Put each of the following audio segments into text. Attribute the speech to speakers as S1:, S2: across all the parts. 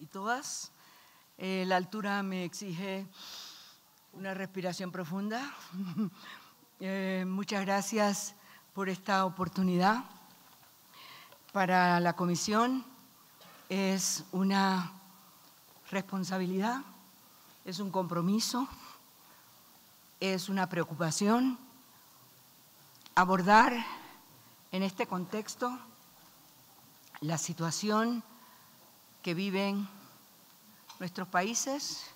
S1: y todas. Eh, la altura me exige una respiración profunda. Eh, muchas gracias por esta oportunidad. Para la comisión es una responsabilidad, es un compromiso, es una preocupación abordar en este contexto la situación que viven nuestros países,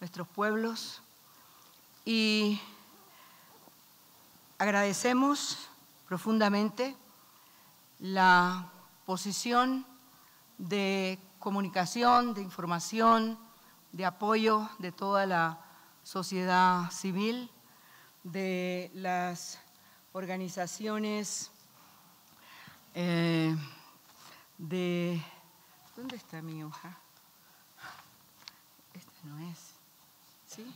S1: nuestros pueblos. Y agradecemos profundamente la posición de comunicación, de información, de apoyo de toda la sociedad civil, de las organizaciones eh, de... ¿Dónde está mi hoja? Esta no es. ¿Sí?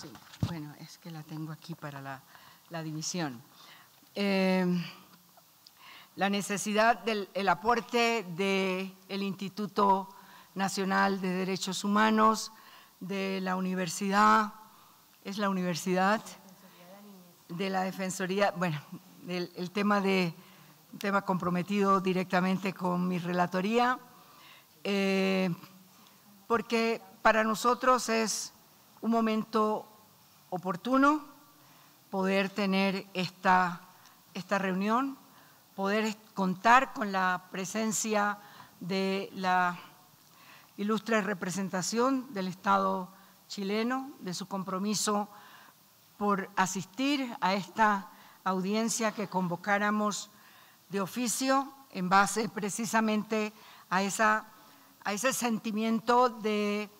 S1: Sí, bueno, es que la tengo aquí para la, división. Eh, la necesidad del aporte del Instituto Nacional de Derechos Humanos, de la universidad, es la universidad de la Defensoría, bueno, el, tema de tema comprometido directamente con mi relatoría, eh, porque para nosotros es un momento oportuno poder tener esta, esta reunión, poder contar con la presencia de la ilustre representación del Estado chileno, de su compromiso por asistir a esta audiencia que convocáramos de oficio en base precisamente a, esa, a ese sentimiento de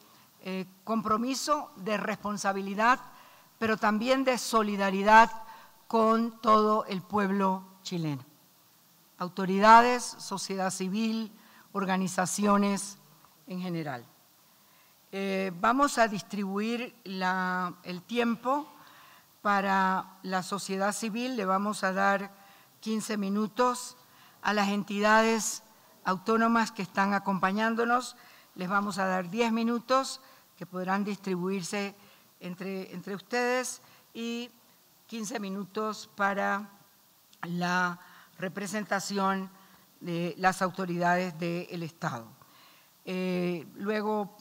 S1: eh, compromiso, de responsabilidad, pero también de solidaridad con todo el pueblo chileno. Autoridades, sociedad civil, organizaciones en general. Eh, vamos a distribuir el tiempo para la sociedad civil le vamos a dar 15 minutos. A las entidades autónomas que están acompañándonos les vamos a dar 10 minutos que podrán distribuirse entre, entre ustedes y 15 minutos para la representación de las autoridades del Estado. Eh, luego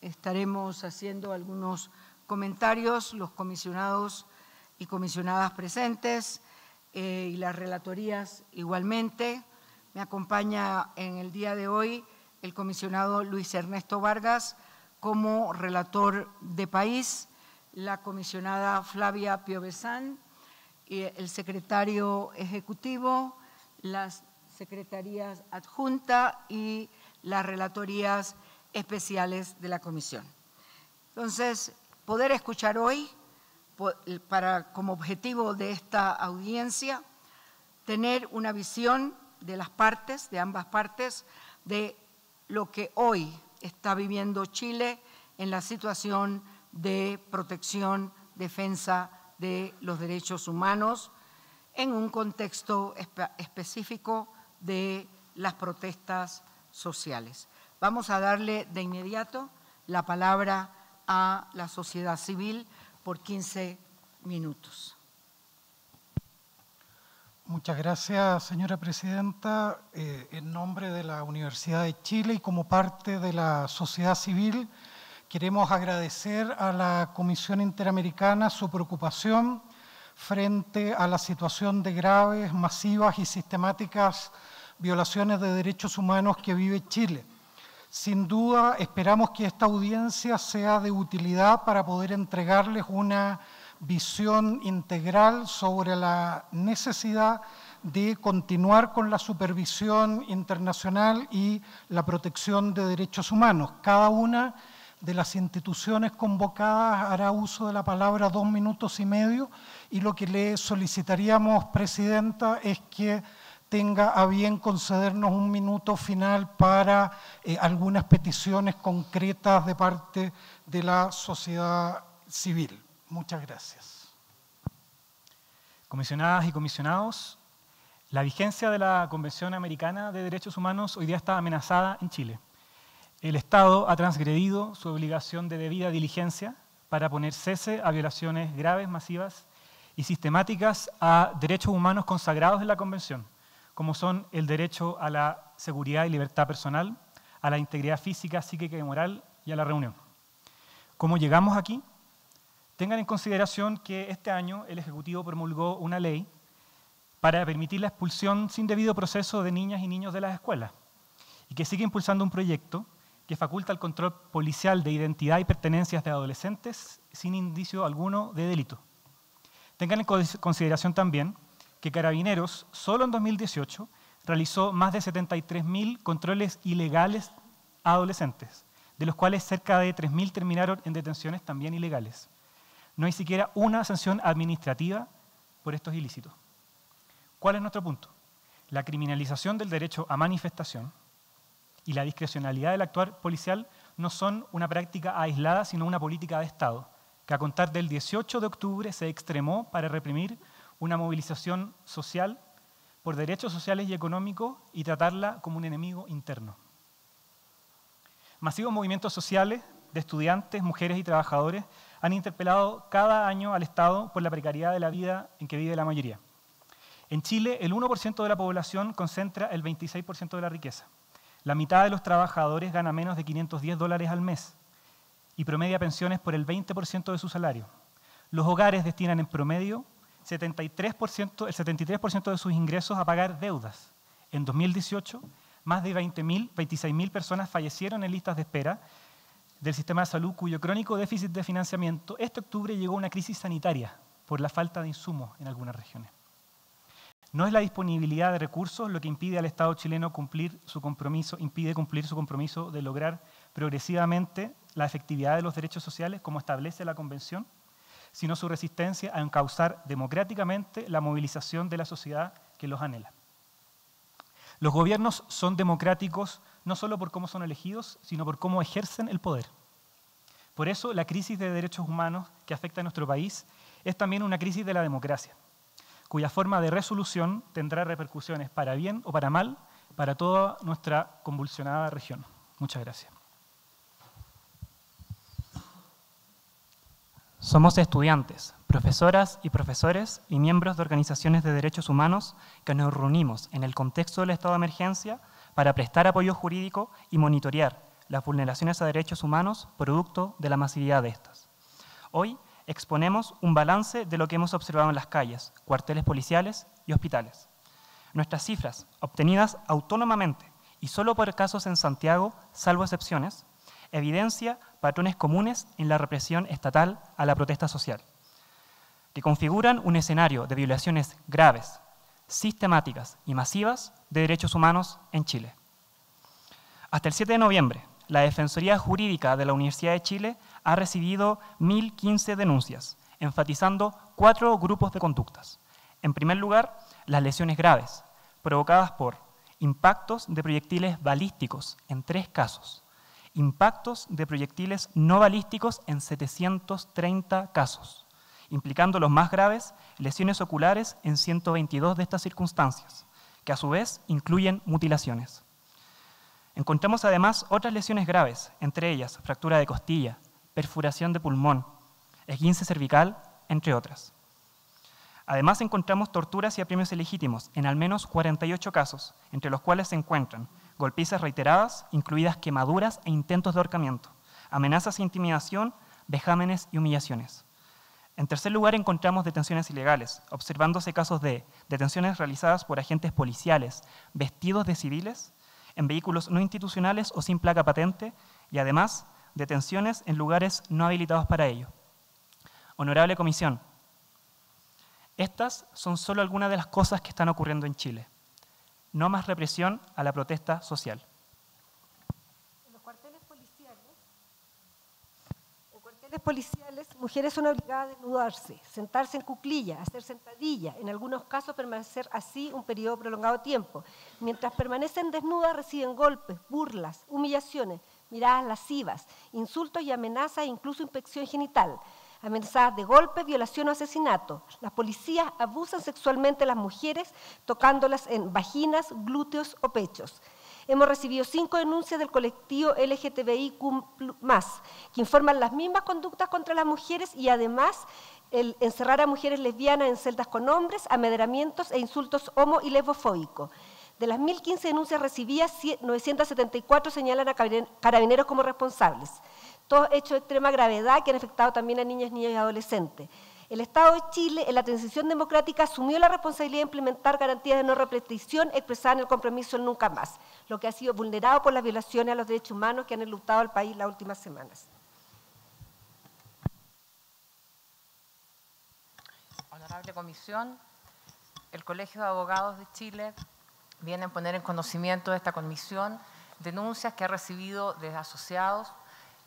S1: estaremos haciendo algunos comentarios, los comisionados y comisionadas presentes eh, y las relatorías igualmente. Me acompaña en el día de hoy el comisionado Luis Ernesto Vargas como relator de país, la comisionada Flavia Piovesán, el secretario ejecutivo, las secretarías adjunta y las relatorías especiales de la comisión. Entonces, poder escuchar hoy para, como objetivo de esta audiencia, tener una visión de las partes, de ambas partes, de lo que hoy está viviendo Chile en la situación de protección, defensa de los derechos humanos, en un contexto específico de las protestas sociales. Vamos a darle de inmediato la palabra a la sociedad civil por 15 minutos.
S2: Muchas gracias, señora presidenta. Eh, en nombre de la Universidad de Chile y como parte de la sociedad civil, queremos agradecer a la Comisión Interamericana su preocupación frente a la situación de graves, masivas y sistemáticas violaciones de derechos humanos que vive Chile. Sin duda, esperamos que esta audiencia sea de utilidad para poder entregarles una visión integral sobre la necesidad de continuar con la supervisión internacional y la protección de derechos humanos. Cada una de las instituciones convocadas hará uso de la palabra dos minutos y medio y lo que le solicitaríamos, Presidenta, es que tenga a bien concedernos un minuto final para eh, algunas peticiones concretas de parte de la sociedad civil. Muchas gracias.
S3: Comisionadas y comisionados, La vigencia de la Convención Americana de Derechos Humanos hoy día está amenazada en Chile. El Estado ha transgredido su obligación de debida diligencia para poner cese a violaciones graves, masivas y sistemáticas a derechos humanos consagrados en la Convención, como son el derecho a la seguridad y libertad personal, a la integridad física, psíquica y moral y a la reunión. ¿Cómo llegamos aquí? Tengan en consideración que este año el Ejecutivo promulgó una ley para permitir la expulsión sin debido proceso de niñas y niños de las escuelas y que sigue impulsando un proyecto que faculta el control policial de identidad y pertenencias de adolescentes sin indicio alguno de delito. Tengan en consideración también que Carabineros solo en 2018 realizó más de 73.000 controles ilegales a adolescentes, de los cuales cerca de 3.000 terminaron en detenciones también ilegales. No hay siquiera una sanción administrativa por estos ilícitos. ¿Cuál es nuestro punto? La criminalización del derecho a manifestación y la discrecionalidad del actuar policial no son una práctica aislada, sino una política de Estado, que a contar del 18 de octubre se extremó para reprimir una movilización social por derechos sociales y económicos y tratarla como un enemigo interno. Masivos movimientos sociales de estudiantes, mujeres y trabajadores han interpelado cada año al Estado por la precariedad de la vida en que vive la mayoría. En Chile, el 1% de la población concentra el 26% de la riqueza. La mitad de los trabajadores gana menos de 510 dólares al mes y promedia pensiones por el 20% de su salario. Los hogares destinan en promedio 73%, el 73% de sus ingresos a pagar deudas. En 2018, más de 20.000, 26.000 personas fallecieron en listas de espera del sistema de salud cuyo crónico déficit de financiamiento este octubre llegó a una crisis sanitaria por la falta de insumos en algunas regiones. No es la disponibilidad de recursos lo que impide al Estado chileno cumplir su compromiso, impide cumplir su compromiso de lograr progresivamente la efectividad de los derechos sociales como establece la Convención, sino su resistencia a encauzar democráticamente la movilización de la sociedad que los anhela. Los gobiernos son democráticos no solo por cómo son elegidos, sino por cómo ejercen el poder. Por eso la crisis de derechos humanos que afecta a nuestro país es también una crisis de la democracia cuya forma de resolución tendrá repercusiones para bien o para mal para toda nuestra convulsionada región. Muchas gracias.
S4: Somos estudiantes, profesoras y profesores y miembros de organizaciones de derechos humanos que nos reunimos en el contexto del estado de emergencia para prestar apoyo jurídico y monitorear las vulneraciones a derechos humanos producto de la masividad de estas. Hoy exponemos un balance de lo que hemos observado en las calles, cuarteles policiales y hospitales. Nuestras cifras, obtenidas autónomamente y solo por casos en Santiago, salvo excepciones, evidencia patrones comunes en la represión estatal a la protesta social, que configuran un escenario de violaciones graves, sistemáticas y masivas de derechos humanos en Chile. Hasta el 7 de noviembre, la Defensoría Jurídica de la Universidad de Chile ha recibido 1.015 denuncias, enfatizando cuatro grupos de conductas. En primer lugar, las lesiones graves, provocadas por impactos de proyectiles balísticos en tres casos, impactos de proyectiles no balísticos en 730 casos, implicando los más graves lesiones oculares en 122 de estas circunstancias, que a su vez incluyen mutilaciones. Encontramos además otras lesiones graves, entre ellas fractura de costilla, perforación de pulmón, esguince cervical, entre otras. Además encontramos torturas y apremios ilegítimos en al menos 48 casos, entre los cuales se encuentran golpizas reiteradas, incluidas quemaduras e intentos de ahorcamiento, amenazas e intimidación, vejámenes y humillaciones. En tercer lugar, encontramos detenciones ilegales, observándose casos de detenciones realizadas por agentes policiales vestidos de civiles en vehículos no institucionales o sin placa patente y además detenciones en lugares no habilitados para ello. Honorable Comisión, estas son solo algunas de las cosas que están ocurriendo en Chile. No más represión a la protesta social.
S5: En los cuarteles policiales, mujeres son obligadas a desnudarse, sentarse en cuclilla, hacer sentadilla, en algunos casos permanecer así un periodo prolongado de tiempo. Mientras permanecen desnudas reciben golpes, burlas, humillaciones, miradas lascivas, insultos y amenazas e incluso inspección genital. Amenazadas de golpe, violación o asesinato. Las policías abusan sexualmente a las mujeres tocándolas en vaginas, glúteos o pechos. Hemos recibido cinco denuncias del colectivo LGTBIQ+, que informan las mismas conductas contra las mujeres y además encerrar a mujeres lesbianas en celdas con hombres, amederamientos e insultos homo y lesbofóbicos. De las 1.015 denuncias recibidas, 974 señalan a carabineros como responsables. Todos hechos de extrema gravedad que han afectado también a niñas, niños y adolescentes. El Estado de Chile, en la transición democrática, asumió la responsabilidad de implementar garantías de no repetición expresadas en el compromiso Nunca Más, lo que ha sido vulnerado por las violaciones a los derechos humanos que han enlutado al país las últimas semanas.
S6: Honorable Comisión, el Colegio de Abogados de Chile viene a poner en conocimiento de esta comisión denuncias que ha recibido desde asociados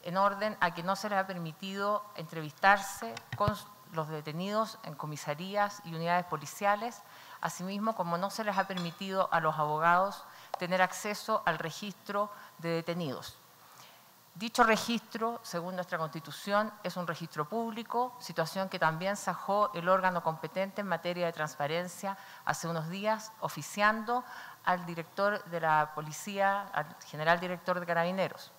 S6: en orden a que no se les ha permitido entrevistarse con los detenidos en comisarías y unidades policiales, asimismo como no se les ha permitido a los abogados tener acceso al registro de detenidos. Dicho registro, según nuestra Constitución, es un registro público, situación que también sajó el órgano competente en materia de transparencia hace unos días, oficiando al director de la policía, al general director de carabineros.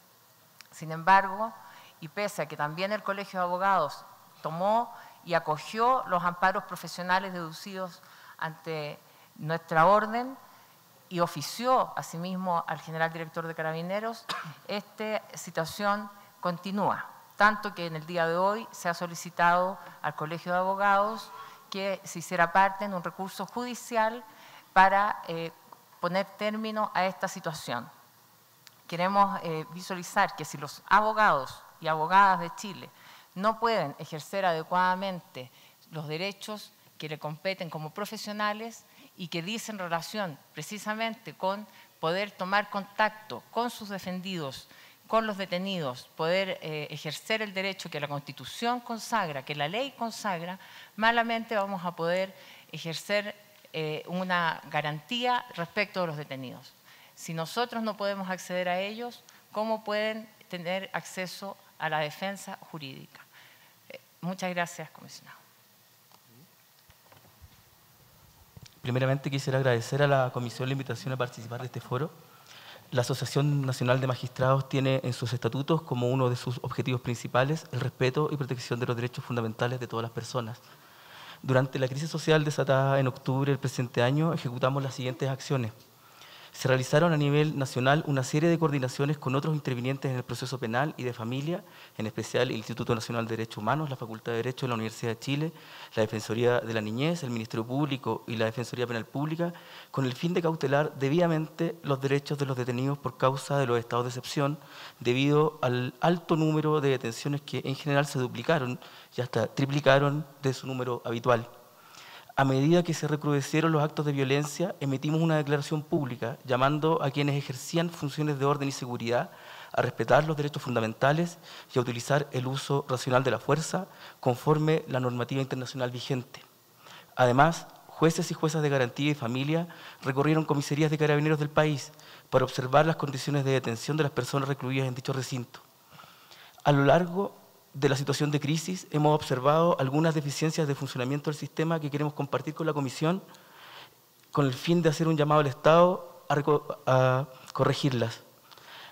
S6: Sin embargo, y pese a que también el Colegio de Abogados tomó y acogió los amparos profesionales deducidos ante nuestra orden, y ofició asimismo al general director de Carabineros, esta situación continúa, tanto que en el día de hoy se ha solicitado al Colegio de Abogados que se hiciera parte en un recurso judicial para eh, poner término a esta situación. Queremos eh, visualizar que si los abogados y abogadas de Chile no pueden ejercer adecuadamente los derechos que le competen como profesionales, y que dice en relación precisamente con poder tomar contacto con sus defendidos, con los detenidos, poder eh, ejercer el derecho que la Constitución consagra, que la ley consagra, malamente vamos a poder ejercer eh, una garantía respecto de los detenidos. Si nosotros no podemos acceder a ellos, ¿cómo pueden tener acceso a la defensa jurídica? Eh, muchas gracias, comisionado.
S7: Primeramente quisiera agradecer a la Comisión la invitación a participar de este foro. La Asociación Nacional de Magistrados tiene en sus estatutos como uno de sus objetivos principales el respeto y protección de los derechos fundamentales de todas las personas. Durante la crisis social desatada en octubre del presente año, ejecutamos las siguientes acciones se realizaron a nivel nacional una serie de coordinaciones con otros intervinientes en el proceso penal y de familia, en especial el Instituto Nacional de Derechos Humanos, la Facultad de Derecho de la Universidad de Chile, la Defensoría de la Niñez, el Ministerio Público y la Defensoría Penal Pública, con el fin de cautelar debidamente los derechos de los detenidos por causa de los estados de excepción, debido al alto número de detenciones que en general se duplicaron y hasta triplicaron de su número habitual a medida que se recrudecieron los actos de violencia, emitimos una declaración pública llamando a quienes ejercían funciones de orden y seguridad a respetar los derechos fundamentales y a utilizar el uso racional de la fuerza conforme la normativa internacional vigente. Además, jueces y juezas de garantía y familia recorrieron comisarías de carabineros del país para observar las condiciones de detención de las personas recluidas en dicho recinto. A lo largo de la situación de crisis hemos observado algunas deficiencias de funcionamiento del sistema que queremos compartir con la Comisión con el fin de hacer un llamado al Estado a, corregirlas.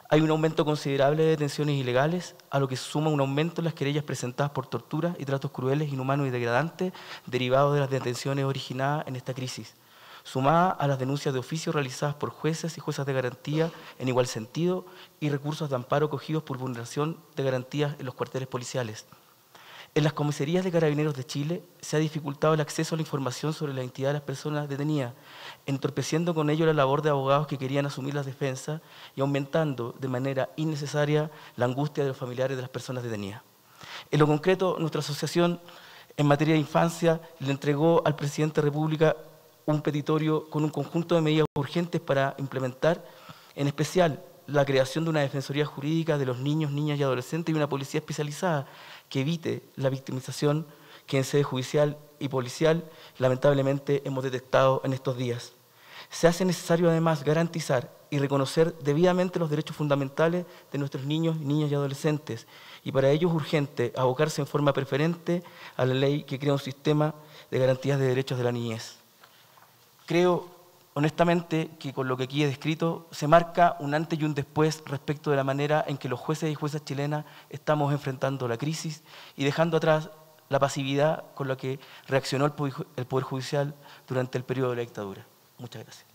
S7: Hay un aumento considerable de detenciones ilegales, a lo que suma un aumento en las querellas presentadas por torturas y tratos crueles, inhumanos y degradantes derivados de las detenciones originadas en esta crisis sumada a las denuncias de oficio realizadas por jueces y juezas de garantía en igual sentido y recursos de amparo cogidos por vulneración de garantías en los cuarteles policiales. En las comisarías de carabineros de Chile se ha dificultado el acceso a la información sobre la identidad de las personas detenidas, entorpeciendo con ello la labor de abogados que querían asumir las defensas y aumentando de manera innecesaria la angustia de los familiares de las personas detenidas. En lo concreto, nuestra asociación en materia de infancia le entregó al presidente de la República un petitorio con un conjunto de medidas urgentes para implementar, en especial la creación de una defensoría jurídica de los niños, niñas y adolescentes y una policía especializada que evite la victimización que en sede judicial y policial lamentablemente hemos detectado en estos días. Se hace necesario además garantizar y reconocer debidamente los derechos fundamentales de nuestros niños, niñas y adolescentes. Y para ello es urgente abocarse en forma preferente a la ley que crea un sistema de garantías de derechos de la niñez. Creo honestamente que con lo que aquí he descrito se marca un antes y un después respecto de la manera en que los jueces y juezas chilenas estamos enfrentando la crisis y dejando atrás la pasividad con la que reaccionó el Poder Judicial durante el periodo de la dictadura. Muchas gracias.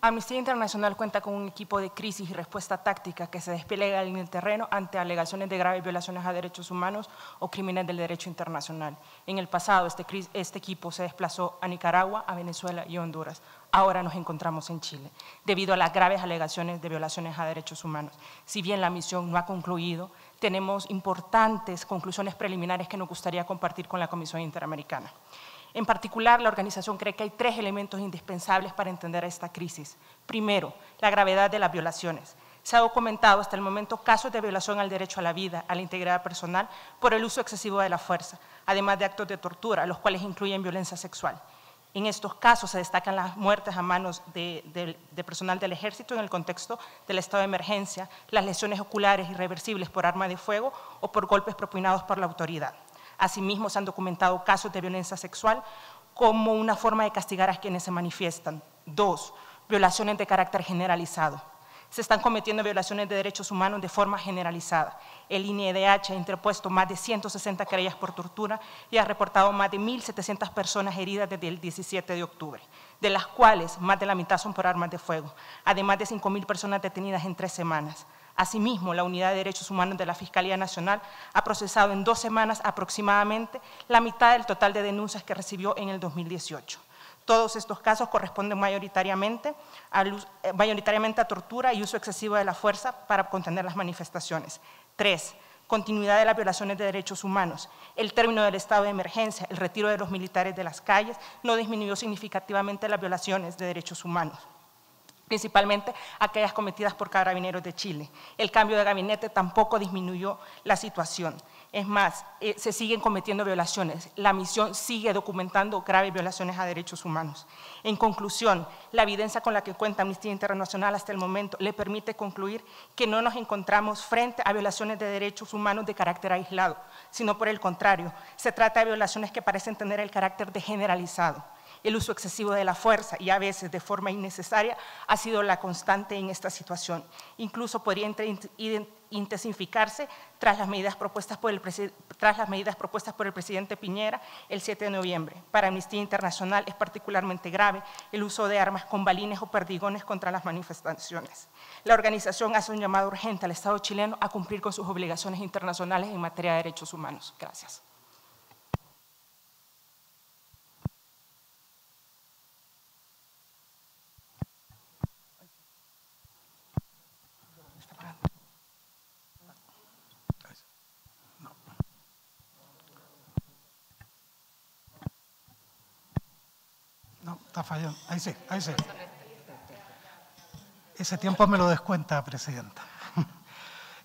S8: Amnistía Internacional cuenta con un equipo de crisis y respuesta táctica que se despliega en el terreno ante alegaciones de graves violaciones a derechos humanos o crímenes del derecho internacional. En el pasado, este, este equipo se desplazó a Nicaragua, a Venezuela y a Honduras. Ahora nos encontramos en Chile, debido a las graves alegaciones de violaciones a derechos humanos. Si bien la misión no ha concluido, tenemos importantes conclusiones preliminares que nos gustaría compartir con la Comisión Interamericana. En particular, la organización cree que hay tres elementos indispensables para entender esta crisis. Primero, la gravedad de las violaciones. Se ha documentado hasta el momento casos de violación al derecho a la vida, a la integridad personal, por el uso excesivo de la fuerza, además de actos de tortura, los cuales incluyen violencia sexual. En estos casos se destacan las muertes a manos de, de, personal del ejército en el contexto del estado de emergencia, las lesiones oculares irreversibles por arma de fuego o por golpes propinados por la autoridad. Asimismo, se han documentado casos de violencia sexual como una forma de castigar a quienes se manifiestan. Dos, violaciones de carácter generalizado. Se están cometiendo violaciones de derechos humanos de forma generalizada. El INEDH ha interpuesto más de 160 querellas por tortura y ha reportado más de 1.700 personas heridas desde el 17 de octubre, de las cuales más de la mitad son por armas de fuego, además de 5.000 personas detenidas en tres semanas. Asimismo, la Unidad de Derechos Humanos de la Fiscalía Nacional ha procesado en dos semanas aproximadamente la mitad del total de denuncias que recibió en el 2018. Todos estos casos corresponden mayoritariamente a, eh, mayoritariamente a tortura y uso excesivo de la fuerza para contener las manifestaciones. Tres, continuidad de las violaciones de derechos humanos. El término del estado de emergencia, el retiro de los militares de las calles, no disminuyó significativamente las violaciones de derechos humanos principalmente aquellas cometidas por carabineros de Chile. El cambio de gabinete tampoco disminuyó la situación. Es más, eh, se siguen cometiendo violaciones. La misión sigue documentando graves violaciones a derechos humanos. En conclusión, la evidencia con la que cuenta Amnistía Internacional hasta el momento le permite concluir que no nos encontramos frente a violaciones de derechos humanos de carácter aislado, sino por el contrario, se trata de violaciones que parecen tener el carácter de generalizado el uso excesivo de la fuerza y a veces de forma innecesaria ha sido la constante en esta situación. Incluso podría intensificarse tras las, medidas propuestas por el tras las medidas propuestas por el presidente Piñera el 7 de noviembre. Para Amnistía Internacional es particularmente grave el uso de armas con balines o perdigones contra las manifestaciones. La organización hace un llamado urgente al Estado chileno a cumplir con sus obligaciones internacionales en materia de derechos humanos. Gracias.
S2: Ahí sí, ahí sí. Ese tiempo me lo descuenta, Presidenta.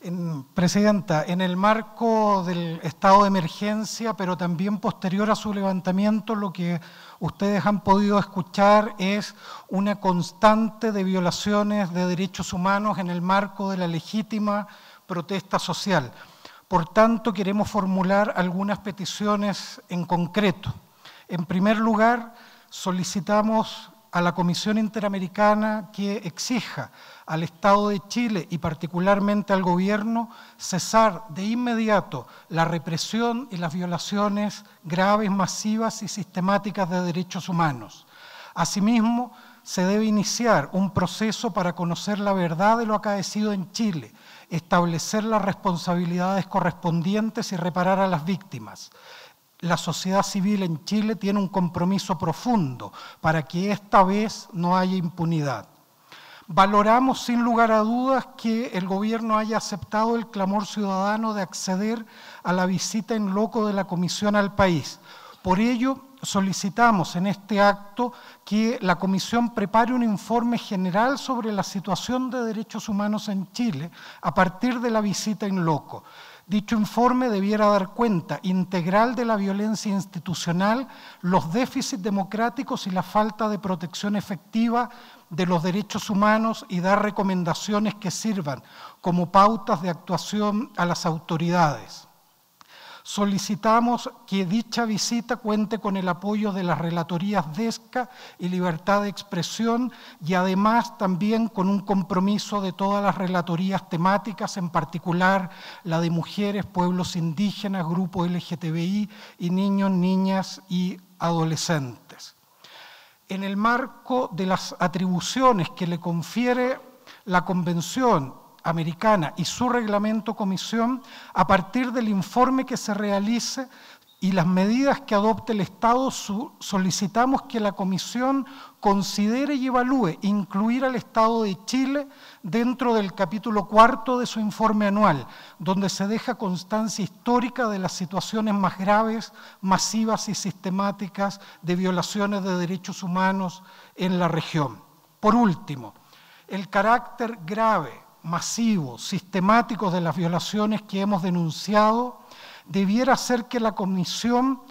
S2: En, Presidenta, en el marco del estado de emergencia, pero también posterior a su levantamiento, lo que ustedes han podido escuchar es una constante de violaciones de derechos humanos en el marco de la legítima protesta social. Por tanto, queremos formular algunas peticiones en concreto. En primer lugar, solicitamos a la Comisión Interamericana que exija al Estado de Chile y particularmente al Gobierno cesar de inmediato la represión y las violaciones graves, masivas y sistemáticas de derechos humanos. Asimismo, se debe iniciar un proceso para conocer la verdad de lo acaecido en Chile, establecer las responsabilidades correspondientes y reparar a las víctimas la sociedad civil en Chile tiene un compromiso profundo para que esta vez no haya impunidad. Valoramos sin lugar a dudas que el gobierno haya aceptado el clamor ciudadano de acceder a la visita en loco de la Comisión al país. Por ello, solicitamos en este acto que la Comisión prepare un informe general sobre la situación de derechos humanos en Chile a partir de la visita en loco. Dicho informe debiera dar cuenta integral de la violencia institucional, los déficits democráticos y la falta de protección efectiva de los derechos humanos y dar recomendaciones que sirvan como pautas de actuación a las autoridades. Solicitamos que dicha visita cuente con el apoyo de las relatorías DESCA y Libertad de Expresión y además también con un compromiso de todas las relatorías temáticas, en particular la de mujeres, pueblos indígenas, grupos LGTBI y niños, niñas y adolescentes. En el marco de las atribuciones que le confiere la Convención americana y su reglamento comisión a partir del informe que se realice y las medidas que adopte el Estado, solicitamos que la Comisión considere y evalúe incluir al Estado de Chile dentro del capítulo cuarto de su informe anual, donde se deja constancia histórica de las situaciones más graves, masivas y sistemáticas de violaciones de derechos humanos en la región. Por último, el carácter grave masivo, sistemático de las violaciones que hemos denunciado, debiera ser que la Comisión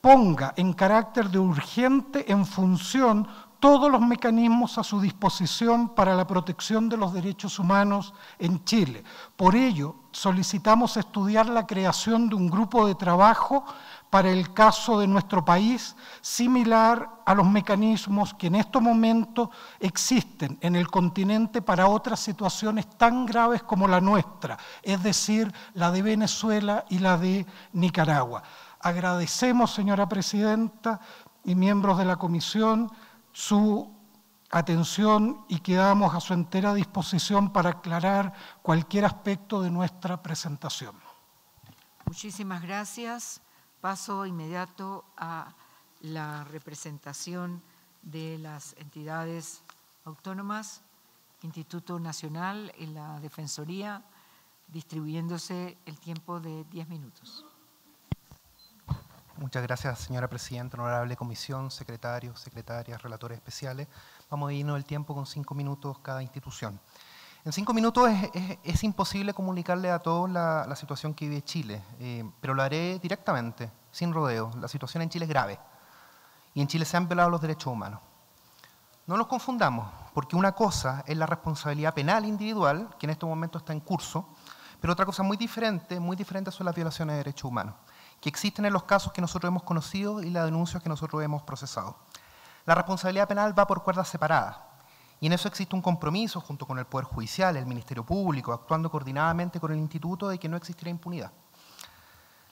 S2: ponga en carácter de urgente en función todos los mecanismos a su disposición para la protección de los derechos humanos en Chile. Por ello, solicitamos estudiar la creación de un grupo de trabajo para el caso de nuestro país, similar a los mecanismos que en estos momentos existen en el continente para otras situaciones tan graves como la nuestra, es decir, la de Venezuela y la de Nicaragua. Agradecemos, señora presidenta y miembros de la comisión, su atención y quedamos a su entera disposición para aclarar cualquier aspecto de nuestra presentación.
S1: Muchísimas gracias. Paso inmediato a la representación de las entidades autónomas, Instituto Nacional y la Defensoría, distribuyéndose el tiempo de 10 minutos.
S9: Muchas gracias, señora Presidenta, honorable comisión, secretarios, secretarias, relatores especiales. Vamos a irnos el tiempo con cinco minutos cada institución. En cinco minutos es, imposible comunicarle a todos la, situación que vive Chile, eh, pero lo haré directamente, sin rodeo. La situación en Chile es grave y en Chile se han violado los derechos humanos. No nos confundamos, porque una cosa es la responsabilidad penal individual, que en estos momentos está en curso, pero otra cosa muy diferente, muy diferente son las violaciones de derechos humanos, que existen en los casos que nosotros hemos conocido y las denuncias que nosotros hemos procesado. La responsabilidad penal va por cuerdas separadas, y en eso existe un compromiso junto con el Poder Judicial, el Ministerio Público, actuando coordinadamente con el Instituto de que no existirá impunidad.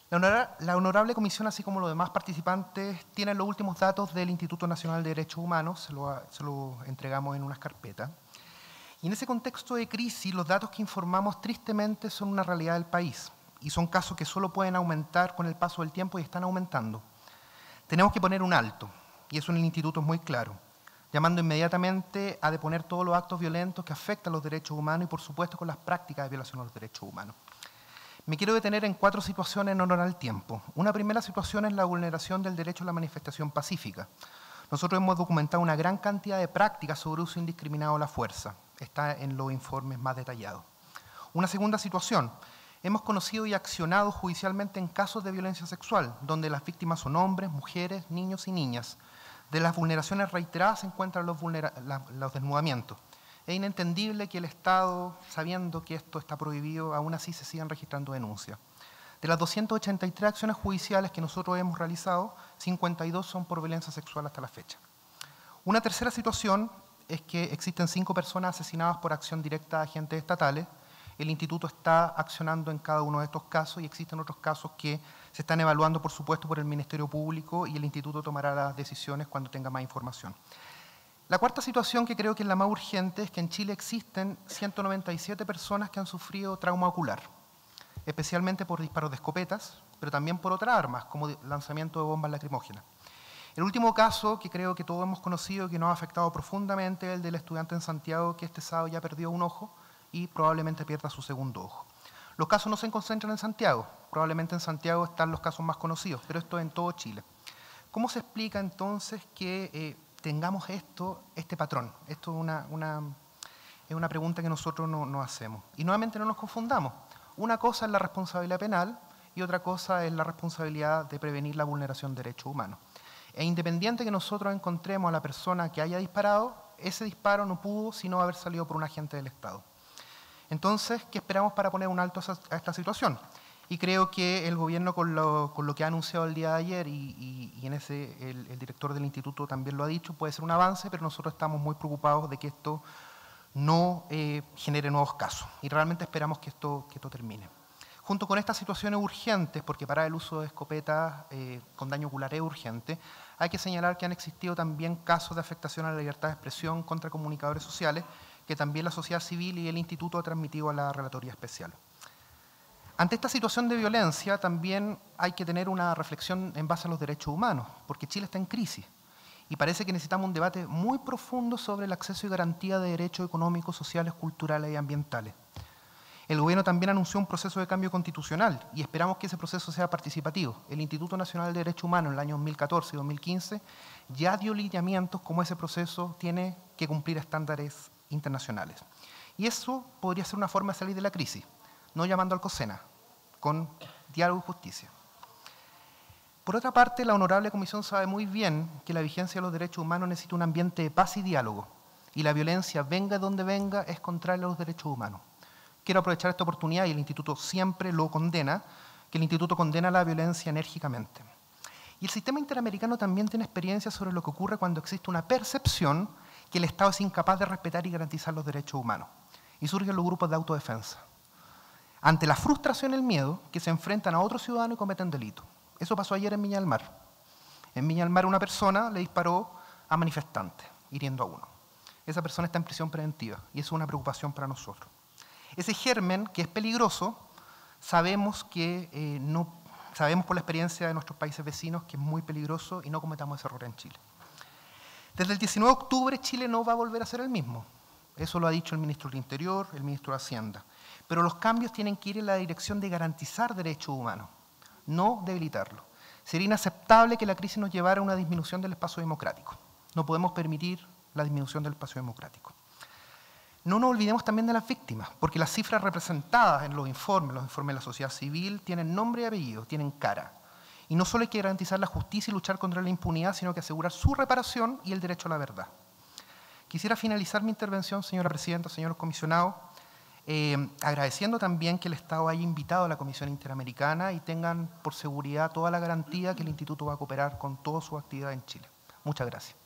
S9: La honorable comisión, así como los demás participantes, tienen los últimos datos del Instituto Nacional de Derechos Humanos, se los lo entregamos en unas carpetas. Y en ese contexto de crisis, los datos que informamos tristemente son una realidad del país y son casos que solo pueden aumentar con el paso del tiempo y están aumentando. Tenemos que poner un alto, y eso en el instituto es muy claro llamando inmediatamente a deponer todos los actos violentos que afectan los derechos humanos y, por supuesto, con las prácticas de violación a los derechos humanos. Me quiero detener en cuatro situaciones en honor al tiempo. Una primera situación es la vulneración del derecho a la manifestación pacífica. Nosotros hemos documentado una gran cantidad de prácticas sobre uso indiscriminado de la fuerza. Está en los informes más detallados. Una segunda situación. Hemos conocido y accionado judicialmente en casos de violencia sexual, donde las víctimas son hombres, mujeres, niños y niñas, de las vulneraciones reiteradas se encuentran los, desnudamientos. Es inentendible que el Estado, sabiendo que esto está prohibido, aún así se sigan registrando denuncias. De las 283 acciones judiciales que nosotros hemos realizado, 52 son por violencia sexual hasta la fecha. Una tercera situación es que existen cinco personas asesinadas por acción directa de agentes estatales. El instituto está accionando en cada uno de estos casos y existen otros casos que se están evaluando, por supuesto, por el Ministerio Público y el Instituto tomará las decisiones cuando tenga más información. La cuarta situación, que creo que es la más urgente, es que en Chile existen 197 personas que han sufrido trauma ocular, especialmente por disparos de escopetas, pero también por otras armas, como lanzamiento de bombas lacrimógenas. El último caso que creo que todos hemos conocido y que nos ha afectado profundamente es el del estudiante en Santiago que este sábado ya perdió un ojo y probablemente pierda su segundo ojo. Los casos no se concentran en Santiago, probablemente en Santiago están los casos más conocidos, pero esto es en todo Chile. ¿Cómo se explica entonces que eh, tengamos esto, este patrón? Esto es una, es una pregunta que nosotros no, hacemos. Y nuevamente no nos confundamos. Una cosa es la responsabilidad penal y otra cosa es la responsabilidad de prevenir la vulneración de derechos humanos. E independiente que nosotros encontremos a la persona que haya disparado, ese disparo no pudo sino haber salido por un agente del Estado. Entonces, ¿qué esperamos para poner un alto a esta situación? Y creo que el gobierno con lo, que ha anunciado el día de ayer y, en ese el, director del instituto también lo ha dicho, puede ser un avance, pero nosotros estamos muy preocupados de que esto no eh, genere nuevos casos y realmente esperamos que esto, termine. Junto con estas situaciones urgentes, porque para el uso de escopetas eh, con daño ocular es urgente, hay que señalar que han existido también casos de afectación a la libertad de expresión contra comunicadores sociales que también la sociedad civil y el instituto ha transmitido a la Relatoría Especial. Ante esta situación de violencia también hay que tener una reflexión en base a los derechos humanos, porque Chile está en crisis y parece que necesitamos un debate muy profundo sobre el acceso y garantía de derechos económicos, sociales, culturales y ambientales. El gobierno también anunció un proceso de cambio constitucional y esperamos que ese proceso sea participativo. El Instituto Nacional de Derechos Humanos en el año 2014 y 2015 ya dio lineamientos como ese proceso tiene que cumplir estándares internacionales. Y eso podría ser una forma de salir de la crisis no llamando al COSENA, con diálogo y justicia. Por otra parte, la Honorable Comisión sabe muy bien que la vigencia de los derechos humanos necesita un ambiente de paz y diálogo, y la violencia, venga donde venga, es contraria a los derechos humanos. Quiero aprovechar esta oportunidad, y el Instituto siempre lo condena, que el Instituto condena la violencia enérgicamente. Y el sistema interamericano también tiene experiencia sobre lo que ocurre cuando existe una percepción que el Estado es incapaz de respetar y garantizar los derechos humanos. Y surgen los grupos de autodefensa ante la frustración y el miedo que se enfrentan a otro ciudadano y cometen delito. Eso pasó ayer en Viña del Mar. En Viña del Mar una persona le disparó a manifestantes, hiriendo a uno. Esa persona está en prisión preventiva y es una preocupación para nosotros. Ese germen, que es peligroso, sabemos que eh, no, sabemos por la experiencia de nuestros países vecinos que es muy peligroso y no cometamos ese error en Chile. Desde el 19 de octubre Chile no va a volver a ser el mismo. Eso lo ha dicho el ministro del Interior, el ministro de Hacienda. Pero los cambios tienen que ir en la dirección de garantizar derechos humanos, no debilitarlos. Sería inaceptable que la crisis nos llevara a una disminución del espacio democrático. No podemos permitir la disminución del espacio democrático. No nos olvidemos también de las víctimas, porque las cifras representadas en los informes, los informes de la sociedad civil, tienen nombre y apellido, tienen cara. Y no solo hay que garantizar la justicia y luchar contra la impunidad, sino que asegurar su reparación y el derecho a la verdad. Quisiera finalizar mi intervención, señora presidenta, señores comisionados, eh, agradeciendo también que el Estado haya invitado a la Comisión Interamericana y tengan por seguridad toda la garantía que el Instituto va a cooperar con toda su actividad en Chile. Muchas gracias.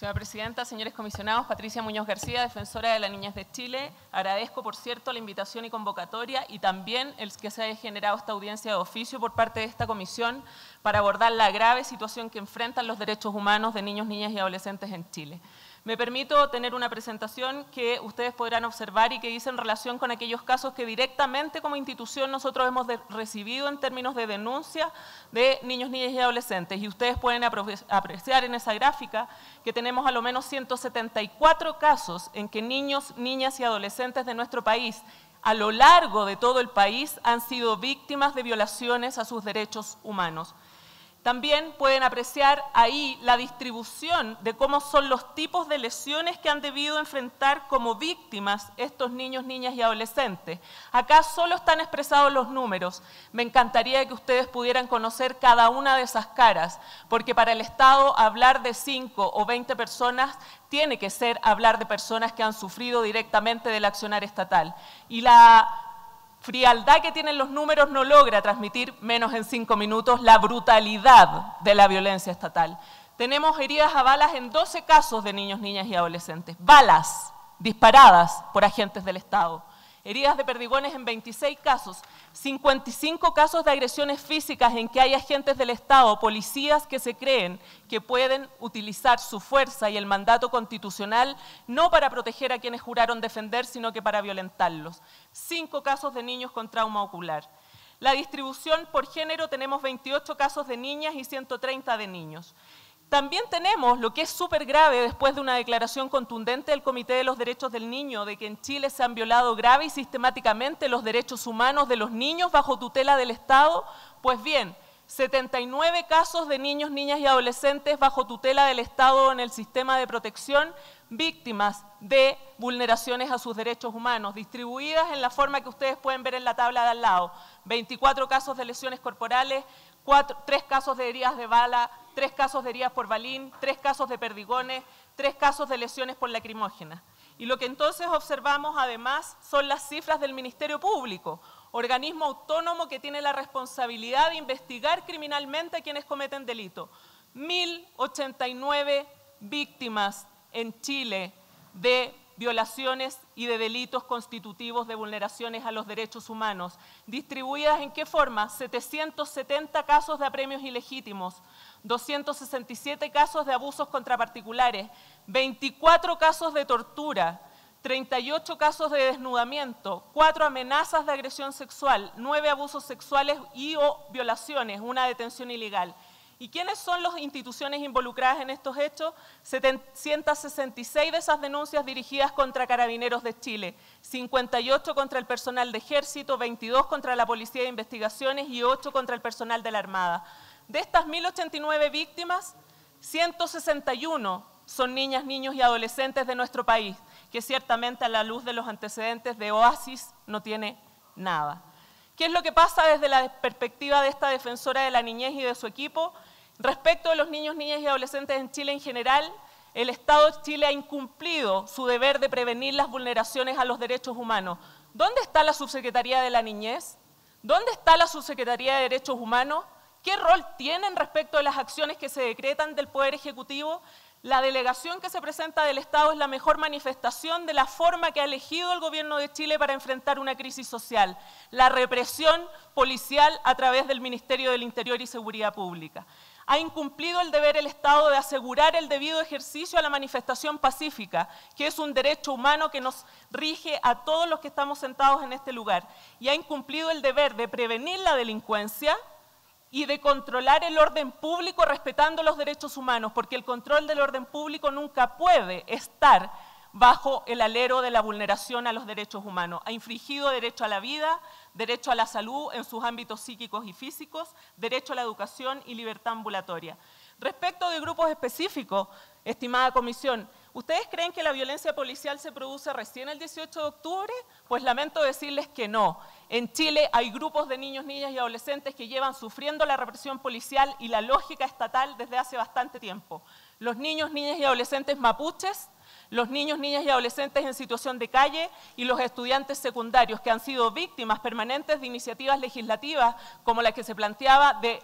S10: Señora Presidenta, señores comisionados, Patricia Muñoz García, defensora de las niñas de Chile. Agradezco, por cierto, la invitación y convocatoria y también el que se haya generado esta audiencia de oficio por parte de esta comisión para abordar la grave situación que enfrentan los derechos humanos de niños, niñas y adolescentes en Chile. Me permito tener una presentación que ustedes podrán observar y que dice en relación con aquellos casos que directamente como institución nosotros hemos recibido en términos de denuncia de niños, niñas y adolescentes. Y ustedes pueden apreciar en esa gráfica que tenemos a lo menos 174 casos en que niños, niñas y adolescentes de nuestro país a lo largo de todo el país han sido víctimas de violaciones a sus derechos humanos. También pueden apreciar ahí la distribución de cómo son los tipos de lesiones que han debido enfrentar como víctimas estos niños, niñas y adolescentes. Acá solo están expresados los números. Me encantaría que ustedes pudieran conocer cada una de esas caras, porque para el Estado hablar de 5 o 20 personas tiene que ser hablar de personas que han sufrido directamente del accionar estatal. Y la frialdad que tienen los números no logra transmitir menos en cinco minutos la brutalidad de la violencia estatal. Tenemos heridas a balas en 12 casos de niños, niñas y adolescentes. Balas disparadas por agentes del Estado heridas de perdigones en 26 casos, 55 casos de agresiones físicas en que hay agentes del Estado, policías que se creen que pueden utilizar su fuerza y el mandato constitucional no para proteger a quienes juraron defender, sino que para violentarlos. Cinco casos de niños con trauma ocular. La distribución por género tenemos 28 casos de niñas y 130 de niños. También tenemos lo que es súper grave después de una declaración contundente del Comité de los Derechos del Niño de que en Chile se han violado grave y sistemáticamente los derechos humanos de los niños bajo tutela del Estado. Pues bien, 79 casos de niños, niñas y adolescentes bajo tutela del Estado en el sistema de protección, víctimas de vulneraciones a sus derechos humanos, distribuidas en la forma que ustedes pueden ver en la tabla de al lado. 24 casos de lesiones corporales, tres casos de heridas de bala, tres casos de heridas por balín, tres casos de perdigones, tres casos de lesiones por lacrimógena. Y lo que entonces observamos además son las cifras del Ministerio Público, organismo autónomo que tiene la responsabilidad de investigar criminalmente a quienes cometen delito. 1.089 víctimas en Chile de violaciones y de delitos constitutivos de vulneraciones a los derechos humanos. ¿Distribuidas en qué forma? 770 casos de apremios ilegítimos, 267 casos de abusos contra particulares, 24 casos de tortura, 38 casos de desnudamiento, 4 amenazas de agresión sexual, 9 abusos sexuales y o violaciones, una detención ilegal. ¿Y quiénes son las instituciones involucradas en estos hechos? 766 de esas denuncias dirigidas contra carabineros de Chile, 58 contra el personal de ejército, 22 contra la Policía de Investigaciones y 8 contra el personal de la Armada. De estas 1.089 víctimas, 161 son niñas, niños y adolescentes de nuestro país, que ciertamente a la luz de los antecedentes de Oasis no tiene nada. ¿Qué es lo que pasa desde la perspectiva de esta defensora de la niñez y de su equipo? Respecto de los niños, niñas y adolescentes en Chile en general, el Estado de Chile ha incumplido su deber de prevenir las vulneraciones a los derechos humanos. ¿Dónde está la Subsecretaría de la Niñez? ¿Dónde está la Subsecretaría de Derechos Humanos? ¿Qué rol tienen respecto de las acciones que se decretan del Poder Ejecutivo? La delegación que se presenta del Estado es la mejor manifestación de la forma que ha elegido el Gobierno de Chile para enfrentar una crisis social, la represión policial a través del Ministerio del Interior y Seguridad Pública ha incumplido el deber el Estado de asegurar el debido ejercicio a la manifestación pacífica, que es un derecho humano que nos rige a todos los que estamos sentados en este lugar, y ha incumplido el deber de prevenir la delincuencia y de controlar el orden público respetando los derechos humanos, porque el control del orden público nunca puede estar bajo el alero de la vulneración a los derechos humanos. Ha infringido derecho a la vida, derecho a la salud en sus ámbitos psíquicos y físicos, derecho a la educación y libertad ambulatoria. Respecto de grupos específicos, estimada comisión, ¿ustedes creen que la violencia policial se produce recién el 18 de octubre? Pues lamento decirles que no. En Chile hay grupos de niños, niñas y adolescentes que llevan sufriendo la represión policial y la lógica estatal desde hace bastante tiempo. Los niños, niñas y adolescentes mapuches los niños, niñas y adolescentes en situación de calle y los estudiantes secundarios que han sido víctimas permanentes de iniciativas legislativas como la que se planteaba de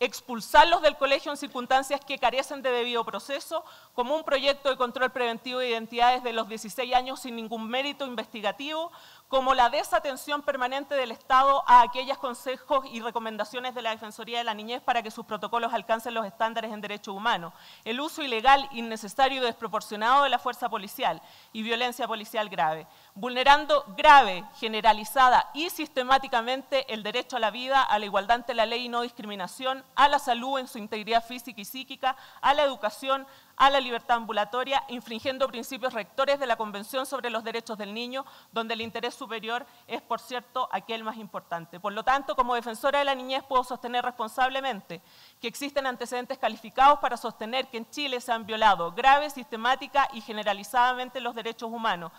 S10: expulsarlos del colegio en circunstancias que carecen de debido proceso, como un proyecto de control preventivo de identidades de los 16 años sin ningún mérito investigativo, como la desatención permanente del Estado a aquellos consejos y recomendaciones de la Defensoría de la Niñez para que sus protocolos alcancen los estándares en derechos humanos, el uso ilegal, innecesario y desproporcionado de la fuerza policial y violencia policial grave, vulnerando grave, generalizada y sistemáticamente el derecho a la vida, a la igualdad ante la ley y no discriminación, a la salud en su integridad física y psíquica, a la educación, a la libertad ambulatoria, infringiendo principios rectores de la Convención sobre los Derechos del Niño, donde el interés superior es, por cierto, aquel más importante. Por lo tanto, como defensora de la niñez puedo sostener responsablemente que existen antecedentes calificados para sostener que en Chile se han violado grave, sistemática y generalizadamente los derechos humanos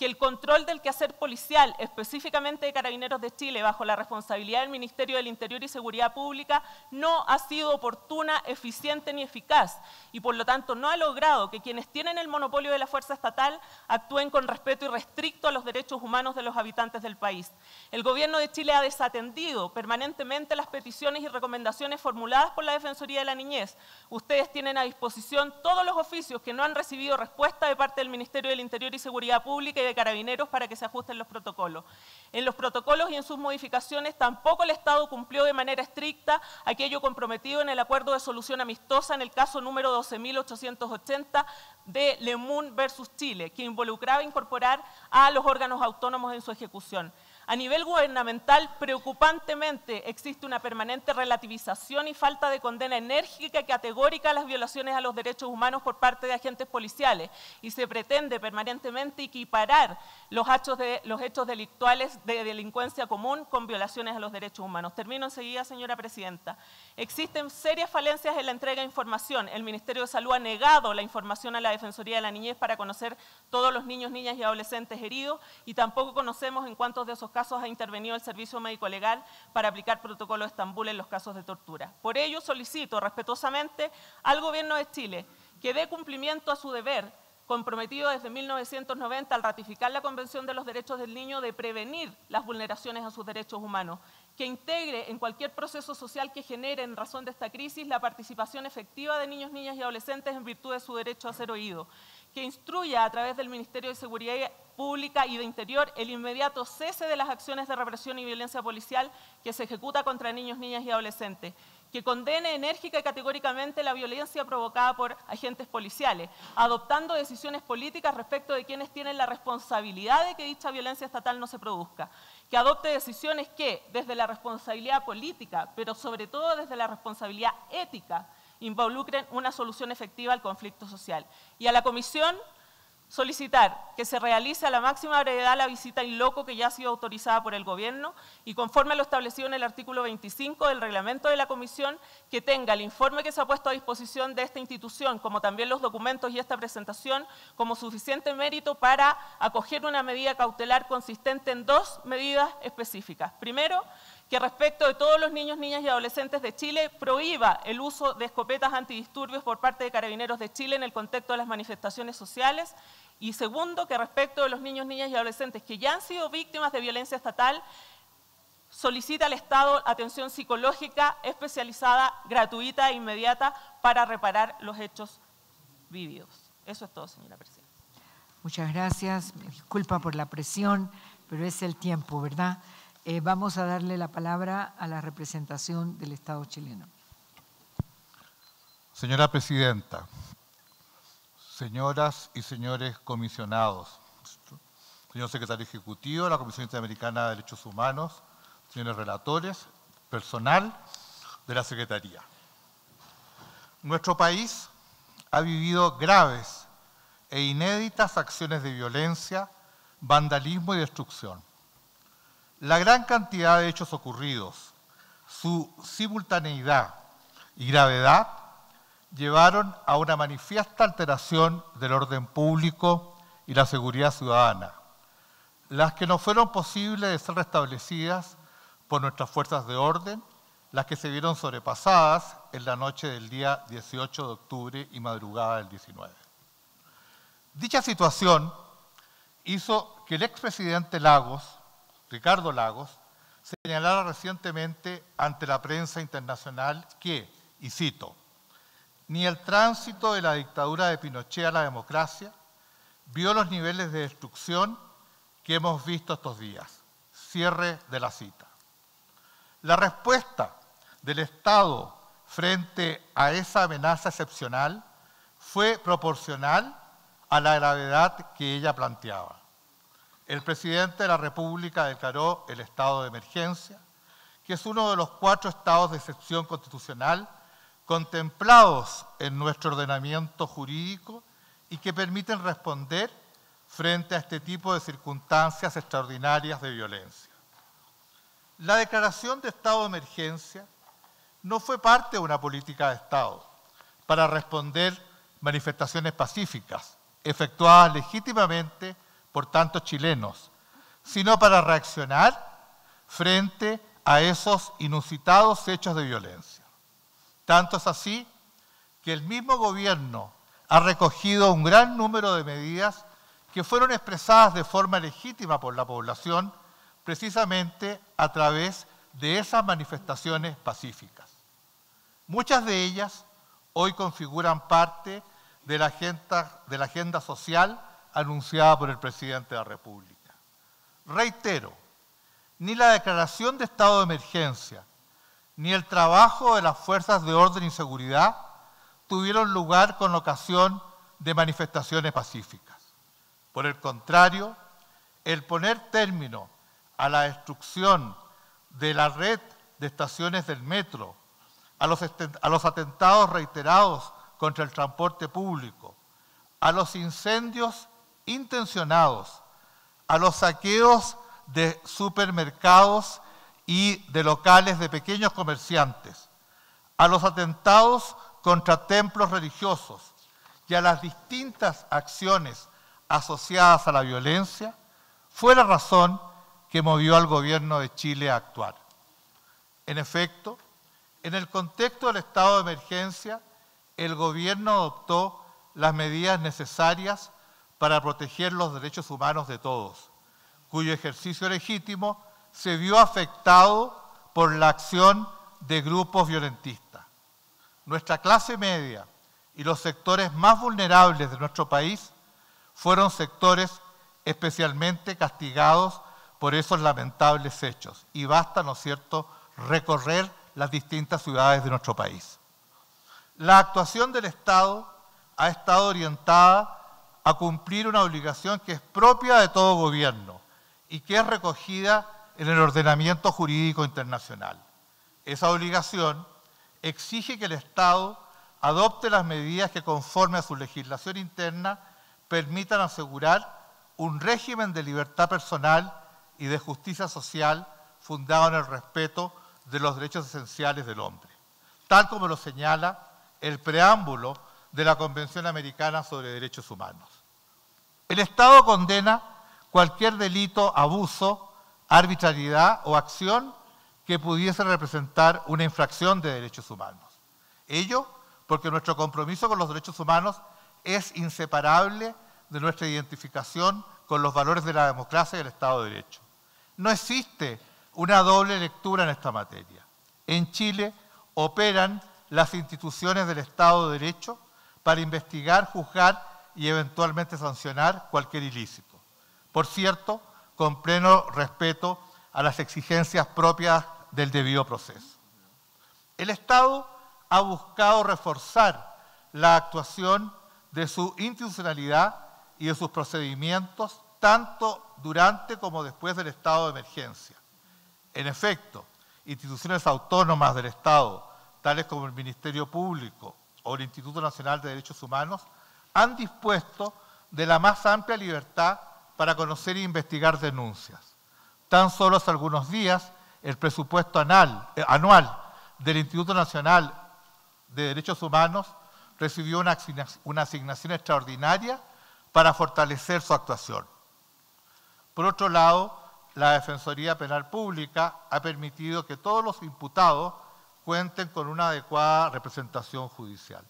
S10: que el control del quehacer policial, específicamente de Carabineros de Chile, bajo la responsabilidad del Ministerio del Interior y Seguridad Pública, no ha sido oportuna, eficiente ni eficaz y por lo tanto no ha logrado que quienes tienen el monopolio de la fuerza estatal actúen con respeto y restricto a los derechos humanos de los habitantes del país. El Gobierno de Chile ha desatendido permanentemente las peticiones y recomendaciones formuladas por la Defensoría de la Niñez. Ustedes tienen a disposición todos los oficios que no han recibido respuesta de parte del Ministerio del Interior y Seguridad Pública y de carabineros para que se ajusten los protocolos. En los protocolos y en sus modificaciones tampoco el Estado cumplió de manera estricta aquello comprometido en el acuerdo de solución amistosa en el caso número 12.880 de Lemun versus Chile, que involucraba incorporar a los órganos autónomos en su ejecución. A nivel gubernamental, preocupantemente, existe una permanente relativización y falta de condena enérgica y categórica a las violaciones a los derechos humanos por parte de agentes policiales y se pretende permanentemente equiparar los hechos, delictuales de delincuencia común con violaciones a los derechos humanos. Termino enseguida, señora presidenta. Existen serias falencias en la entrega de información. El Ministerio de Salud ha negado la información a la Defensoría de la Niñez para conocer todos los niños, niñas y adolescentes heridos y tampoco conocemos en cuántos de esos casos casos ha intervenido el Servicio Médico Legal para aplicar protocolo de Estambul en los casos de tortura. Por ello, solicito respetuosamente al Gobierno de Chile que dé cumplimiento a su deber comprometido desde 1990 al ratificar la Convención de los Derechos del Niño de prevenir las vulneraciones a sus derechos humanos, que integre en cualquier proceso social que genere en razón de esta crisis la participación efectiva de niños, niñas y adolescentes en virtud de su derecho a ser oído, que instruya a través del Ministerio de Seguridad Pública y de Interior el inmediato cese de las acciones de represión y violencia policial que se ejecuta contra niños, niñas y adolescentes, que condene enérgica y categóricamente la violencia provocada por agentes policiales, adoptando decisiones políticas respecto de quienes tienen la responsabilidad de que dicha violencia estatal no se produzca, que adopte decisiones que, desde la responsabilidad política, pero sobre todo desde la responsabilidad ética, involucren una solución efectiva al conflicto social. Y a la Comisión solicitar que se realice a la máxima brevedad la visita in loco que ya ha sido autorizada por el Gobierno y conforme a lo establecido en el artículo 25 del reglamento de la Comisión, que tenga el informe que se ha puesto a disposición de esta institución, como también los documentos y esta presentación, como suficiente mérito para acoger una medida cautelar consistente en dos medidas específicas. Primero, que respecto de todos los niños, niñas y adolescentes de Chile prohíba el uso de escopetas antidisturbios por parte de carabineros de Chile en el contexto de las manifestaciones sociales. Y segundo, que respecto de los niños, niñas y adolescentes que ya han sido víctimas de violencia estatal, solicita al Estado atención psicológica especializada, gratuita e inmediata para reparar los hechos vividos. Eso es todo, señora Presidenta.
S1: Muchas gracias. Disculpa por la presión, pero es el tiempo, ¿verdad? Eh, vamos a darle la palabra a la representación del Estado chileno.
S11: Señora Presidenta, señoras y señores comisionados, señor secretario ejecutivo de la Comisión Interamericana de Derechos Humanos, señores relatores, personal de la Secretaría. Nuestro país ha vivido graves e inéditas acciones de violencia, vandalismo y destrucción la gran cantidad de hechos ocurridos, su simultaneidad y gravedad llevaron a una manifiesta alteración del orden público y la seguridad ciudadana, las que no fueron posibles de ser restablecidas por nuestras fuerzas de orden, las que se vieron sobrepasadas en la noche del día 18 de octubre y madrugada del 19. Dicha situación hizo que el expresidente Lagos Ricardo Lagos, señalara recientemente ante la prensa internacional que, y cito, ni el tránsito de la dictadura de Pinochet a la democracia vio los niveles de destrucción que hemos visto estos días. Cierre de la cita. La respuesta del Estado frente a esa amenaza excepcional fue proporcional a la gravedad que ella planteaba el presidente de la República declaró el estado de emergencia, que es uno de los cuatro estados de excepción constitucional contemplados en nuestro ordenamiento jurídico y que permiten responder frente a este tipo de circunstancias extraordinarias de violencia. La declaración de estado de emergencia no fue parte de una política de Estado para responder manifestaciones pacíficas efectuadas legítimamente por tantos chilenos, sino para reaccionar frente a esos inusitados hechos de violencia. Tanto es así que el mismo gobierno ha recogido un gran número de medidas que fueron expresadas de forma legítima por la población precisamente a través de esas manifestaciones pacíficas. Muchas de ellas hoy configuran parte de la agenda, de la agenda social anunciada por el presidente de la República. Reitero, ni la declaración de estado de emergencia, ni el trabajo de las fuerzas de orden y seguridad tuvieron lugar con ocasión de manifestaciones pacíficas. Por el contrario, el poner término a la destrucción de la red de estaciones del metro, a los, atentados reiterados contra el transporte público, a los incendios intencionados a los saqueos de supermercados y de locales de pequeños comerciantes, a los atentados contra templos religiosos y a las distintas acciones asociadas a la violencia, fue la razón que movió al gobierno de Chile a actuar. En efecto, en el contexto del estado de emergencia, el gobierno adoptó las medidas necesarias para proteger los derechos humanos de todos, cuyo ejercicio legítimo se vio afectado por la acción de grupos violentistas. Nuestra clase media y los sectores más vulnerables de nuestro país fueron sectores especialmente castigados por esos lamentables hechos. Y basta, ¿no es cierto?, recorrer las distintas ciudades de nuestro país. La actuación del Estado ha estado orientada a cumplir una obligación que es propia de todo gobierno y que es recogida en el ordenamiento jurídico internacional. Esa obligación exige que el Estado adopte las medidas que conforme a su legislación interna permitan asegurar un régimen de libertad personal y de justicia social fundado en el respeto de los derechos esenciales del hombre, tal como lo señala el preámbulo de la Convención Americana sobre Derechos Humanos. El Estado condena cualquier delito, abuso, arbitrariedad o acción que pudiese representar una infracción de derechos humanos. Ello porque nuestro compromiso con los derechos humanos es inseparable de nuestra identificación con los valores de la democracia y el Estado de Derecho. No existe una doble lectura en esta materia. En Chile operan las instituciones del Estado de Derecho para investigar, juzgar y eventualmente sancionar cualquier ilícito. Por cierto, con pleno respeto a las exigencias propias del debido proceso. El Estado ha buscado reforzar la actuación de su institucionalidad y de sus procedimientos tanto durante como después del estado de emergencia. En efecto, instituciones autónomas del Estado, tales como el Ministerio Público o el Instituto Nacional de Derechos Humanos, han dispuesto de la más amplia libertad para conocer e investigar denuncias. Tan solo hace algunos días, el presupuesto anual, eh, anual del Instituto Nacional de Derechos Humanos recibió una asignación extraordinaria para fortalecer su actuación. Por otro lado, la Defensoría Penal Pública ha permitido que todos los imputados cuenten con una adecuada representación judicial.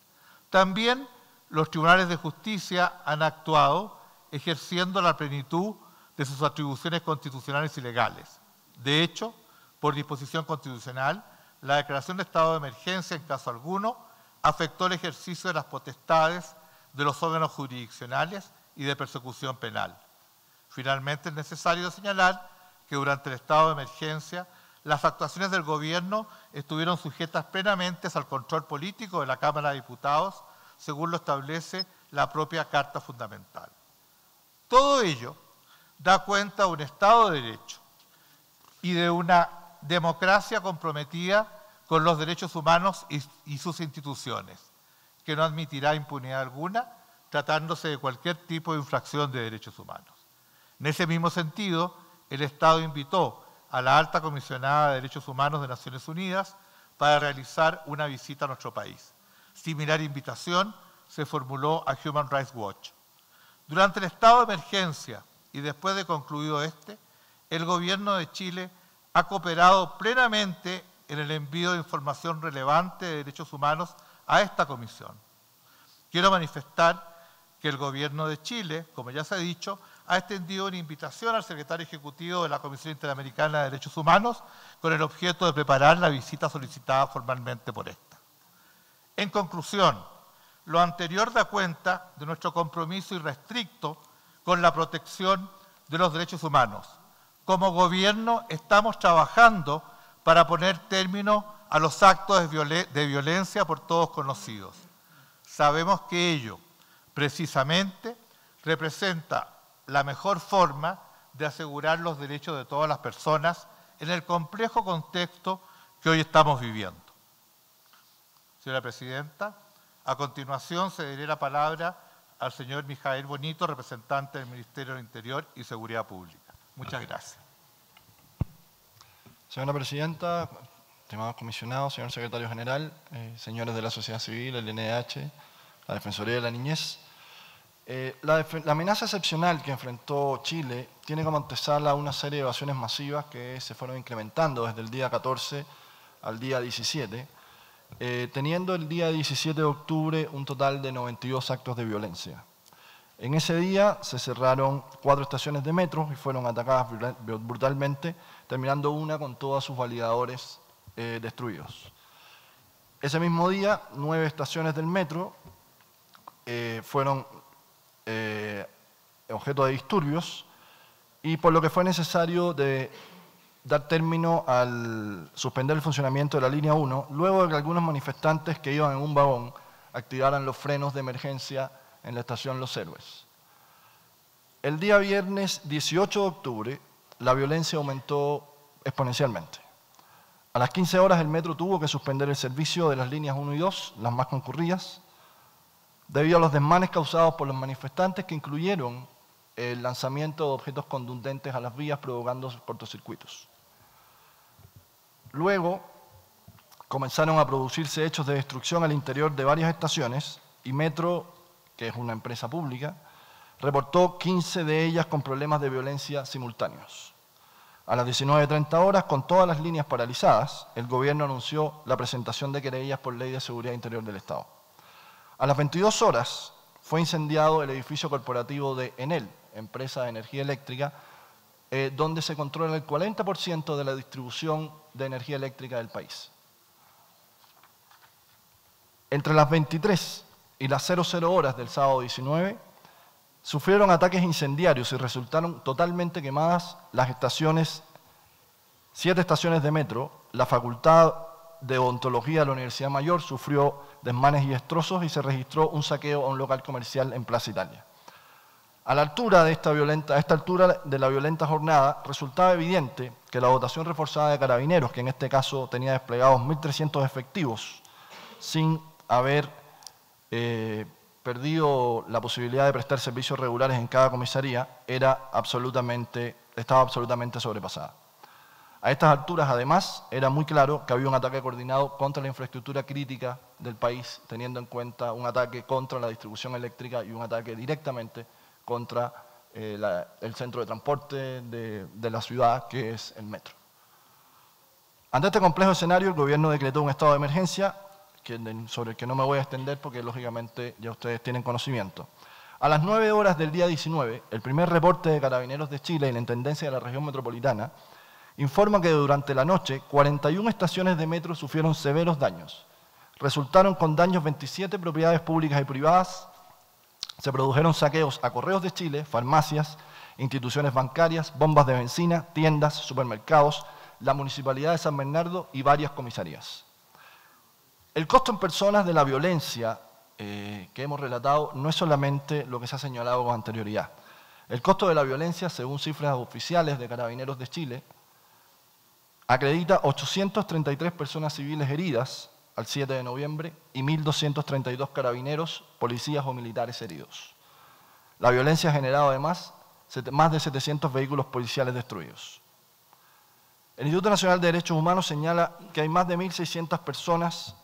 S11: También los tribunales de justicia han actuado ejerciendo la plenitud de sus atribuciones constitucionales y legales. De hecho, por disposición constitucional, la declaración de estado de emergencia en caso alguno afectó el ejercicio de las potestades de los órganos jurisdiccionales y de persecución penal. Finalmente, es necesario señalar que durante el estado de emergencia las actuaciones del gobierno estuvieron sujetas plenamente al control político de la Cámara de Diputados, según lo establece la propia Carta Fundamental. Todo ello da cuenta de un Estado de Derecho y de una democracia comprometida con los derechos humanos y, sus instituciones, que no admitirá impunidad alguna tratándose de cualquier tipo de infracción de derechos humanos. En ese mismo sentido, el Estado invitó a la alta comisionada de Derechos Humanos de Naciones Unidas para realizar una visita a nuestro país. Similar invitación se formuló a Human Rights Watch. Durante el estado de emergencia y después de concluido este, el gobierno de Chile ha cooperado plenamente en el envío de información relevante de derechos humanos a esta comisión. Quiero manifestar que el gobierno de Chile, como ya se ha dicho, ha extendido una invitación al secretario ejecutivo de la Comisión Interamericana de Derechos Humanos con el objeto de preparar la visita solicitada formalmente por esta. En conclusión, lo anterior da cuenta de nuestro compromiso irrestricto con la protección de los derechos humanos. Como gobierno estamos trabajando para poner término a los actos de, violencia por todos conocidos. Sabemos que ello, precisamente, representa la mejor forma de asegurar los derechos de todas las personas en el complejo contexto que hoy estamos viviendo. Señora Presidenta, a continuación cederé la palabra al señor Mijael Bonito, representante del Ministerio del Interior y Seguridad Pública. Muchas gracias.
S12: Señora Presidenta, estimados comisionados, señor Secretario General, eh, señores de la sociedad civil, el NDH, la Defensoría de la Niñez, Eh, la, la, amenaza excepcional que enfrentó Chile tiene como antesala una serie de evasiones masivas que se fueron incrementando desde el día 14 al día 17, eh, teniendo el día 17 de octubre un total de 92 actos de violencia. En ese día se cerraron cuatro estaciones de metro y fueron atacadas brutalmente, terminando una con todos sus validadores eh, destruidos. Ese mismo día, nueve estaciones del metro eh, fueron eh, objeto de disturbios y por lo que fue necesario de dar término al suspender el funcionamiento de la línea 1, luego de que algunos manifestantes que iban en un vagón activaran los frenos de emergencia en la estación Los Héroes. El día viernes 18 de octubre, la violencia aumentó exponencialmente. A las 15 horas el metro tuvo que suspender el servicio de las líneas 1 y 2, las más concurridas, debido a los desmanes causados por los manifestantes que incluyeron el lanzamiento de objetos contundentes a las vías provocando cortocircuitos. Luego comenzaron a producirse hechos de destrucción al interior de varias estaciones y Metro, que es una empresa pública, reportó 15 de ellas con problemas de violencia simultáneos. A las 19.30 horas, con todas las líneas paralizadas, el gobierno anunció la presentación de querellas por ley de seguridad interior del Estado. A las 22 horas fue incendiado el edificio corporativo de Enel, empresa de energía eléctrica, eh, donde se controla el 40% de la distribución de energía eléctrica del país. Entre las 23 y las 00 horas del sábado 19, sufrieron ataques incendiarios y resultaron totalmente quemadas las estaciones, siete estaciones de metro, la Facultad de Odontología de la Universidad Mayor sufrió desmanes y destrozos y se registró un saqueo a un local comercial en Plaza Italia. A la altura de esta violenta, a esta altura de la violenta jornada, resultaba evidente que la dotación reforzada de carabineros, que en este caso tenía desplegados 1.300 efectivos, sin haber eh, perdido la posibilidad de prestar servicios regulares en cada comisaría, era absolutamente, estaba absolutamente sobrepasada. A estas alturas, además, era muy claro que había un ataque coordinado contra la infraestructura crítica del país, teniendo en cuenta un ataque contra la distribución eléctrica y un ataque directamente contra eh, el centro de transporte de, de la ciudad, que es el metro. Ante este complejo escenario, el gobierno decretó un estado de emergencia sobre el que no me voy a extender porque lógicamente ya ustedes tienen conocimiento. A las 9 horas del día 19, el primer reporte de Carabineros de Chile y la Intendencia de la Región Metropolitana informa que durante la noche 41 estaciones de metro sufrieron severos daños. Resultaron con daños 27 propiedades públicas y privadas, se produjeron saqueos a correos de Chile, farmacias, instituciones bancarias, bombas de benzina, tiendas, supermercados, la Municipalidad de San Bernardo y varias comisarías. El costo en personas de la violencia eh, que hemos relatado no es solamente lo que se ha señalado con anterioridad. El costo de la violencia, según cifras oficiales de Carabineros de Chile, acredita 833 personas civiles heridas al 7 de noviembre y 1.232 carabineros, policías o militares heridos. La violencia ha generado además más de 700 vehículos policiales destruidos. El Instituto Nacional de Derechos Humanos señala que hay más de 1.600 personas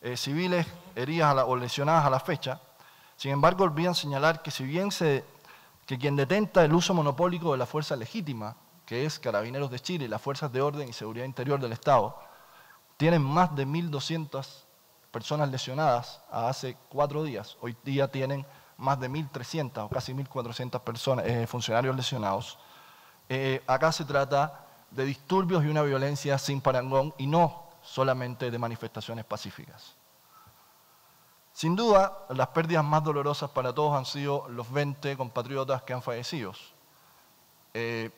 S12: eh, civiles heridas o lesionadas a la fecha. Sin embargo, olvidan señalar que si bien se, que quien detenta el uso monopólico de la fuerza legítima, que es Carabineros de Chile y las fuerzas de orden y seguridad interior del Estado, tienen más de 1.200 personas lesionadas hace cuatro días. Hoy día tienen más de 1.300 o casi 1.400 personas, eh, funcionarios lesionados. Eh, acá se trata de disturbios y una violencia sin parangón y no solamente de manifestaciones pacíficas. Sin duda, las pérdidas más dolorosas para todos han sido los 20 compatriotas que han fallecido. Eh,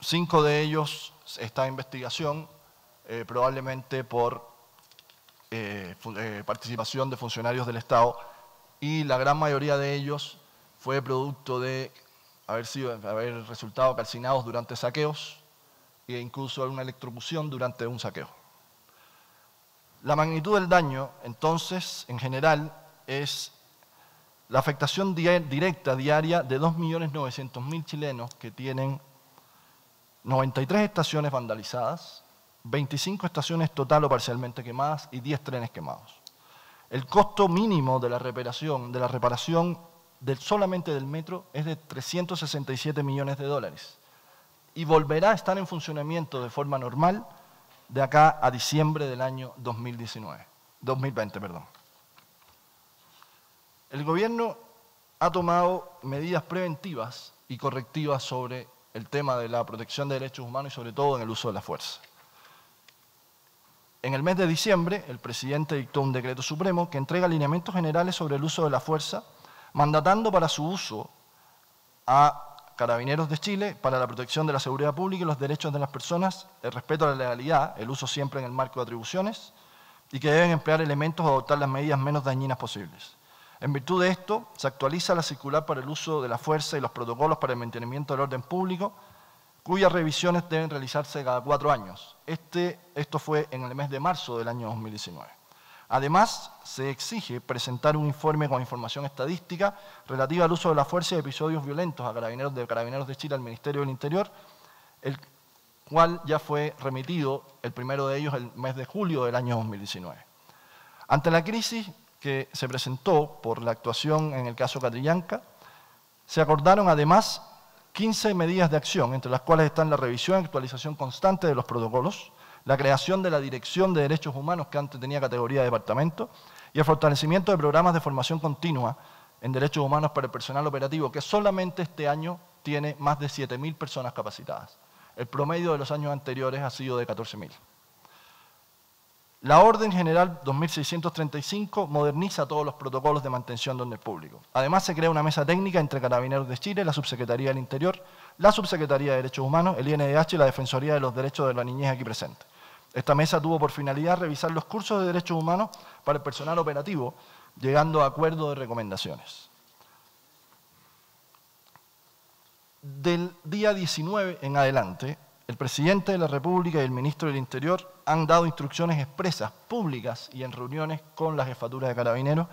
S12: cinco de ellos en investigación, eh, probablemente por eh, participación de funcionarios del Estado, y la gran mayoría de ellos fue producto de haber, sido, haber resultado calcinados durante saqueos e incluso una electrocución durante un saqueo. La magnitud del daño, entonces, en general, es la afectación directa diaria de 2.900.000 chilenos que tienen 93 estaciones vandalizadas, 25 estaciones total o parcialmente quemadas y 10 trenes quemados. El costo mínimo de la reparación, de la reparación del, solamente del metro es de 367 millones de dólares y volverá a estar en funcionamiento de forma normal de acá a diciembre del año 2019, 2020. Perdón. El gobierno ha tomado medidas preventivas y correctivas sobre el tema de la protección de derechos humanos y sobre todo en el uso de la fuerza. En el mes de diciembre, el presidente dictó un decreto supremo que entrega lineamientos generales sobre el uso de la fuerza, mandatando para su uso a Carabineros de Chile para la protección de la seguridad pública y los derechos de las personas, el respeto a la legalidad, el uso siempre en el marco de atribuciones, y que deben emplear elementos o adoptar las medidas menos dañinas posibles. En virtud de esto, se actualiza la circular para el uso de la fuerza y los protocolos para el mantenimiento del orden público, cuyas revisiones deben realizarse cada cuatro años. Este, esto fue en el mes de marzo del año 2019. Además, se exige presentar un informe con información estadística relativa al uso de la fuerza y episodios violentos a carabineros de Carabineros de Chile al Ministerio del Interior, el cual ya fue remitido, el primero de ellos, el mes de julio del año 2019. Ante la crisis que se presentó por la actuación en el caso Catrillanca, se acordaron además 15 medidas de acción, entre las cuales están la revisión y actualización constante de los protocolos, la creación de la Dirección de Derechos Humanos, que antes tenía categoría de departamento, y el fortalecimiento de programas de formación continua en derechos humanos para el personal operativo, que solamente este año tiene más de 7.000 personas capacitadas. El promedio de los años anteriores ha sido de 14.000. La Orden General 2635 moderniza todos los protocolos de mantención de orden público. Además, se crea una mesa técnica entre Carabineros de Chile, la Subsecretaría del Interior, la Subsecretaría de Derechos Humanos, el INDH y la Defensoría de los Derechos de la Niñez aquí presente. Esta mesa tuvo por finalidad revisar los cursos de derechos humanos para el personal operativo, llegando a acuerdos de recomendaciones. Del día 19 en adelante, el presidente de la República y el ministro del Interior han dado instrucciones expresas, públicas y en reuniones con la jefatura de carabineros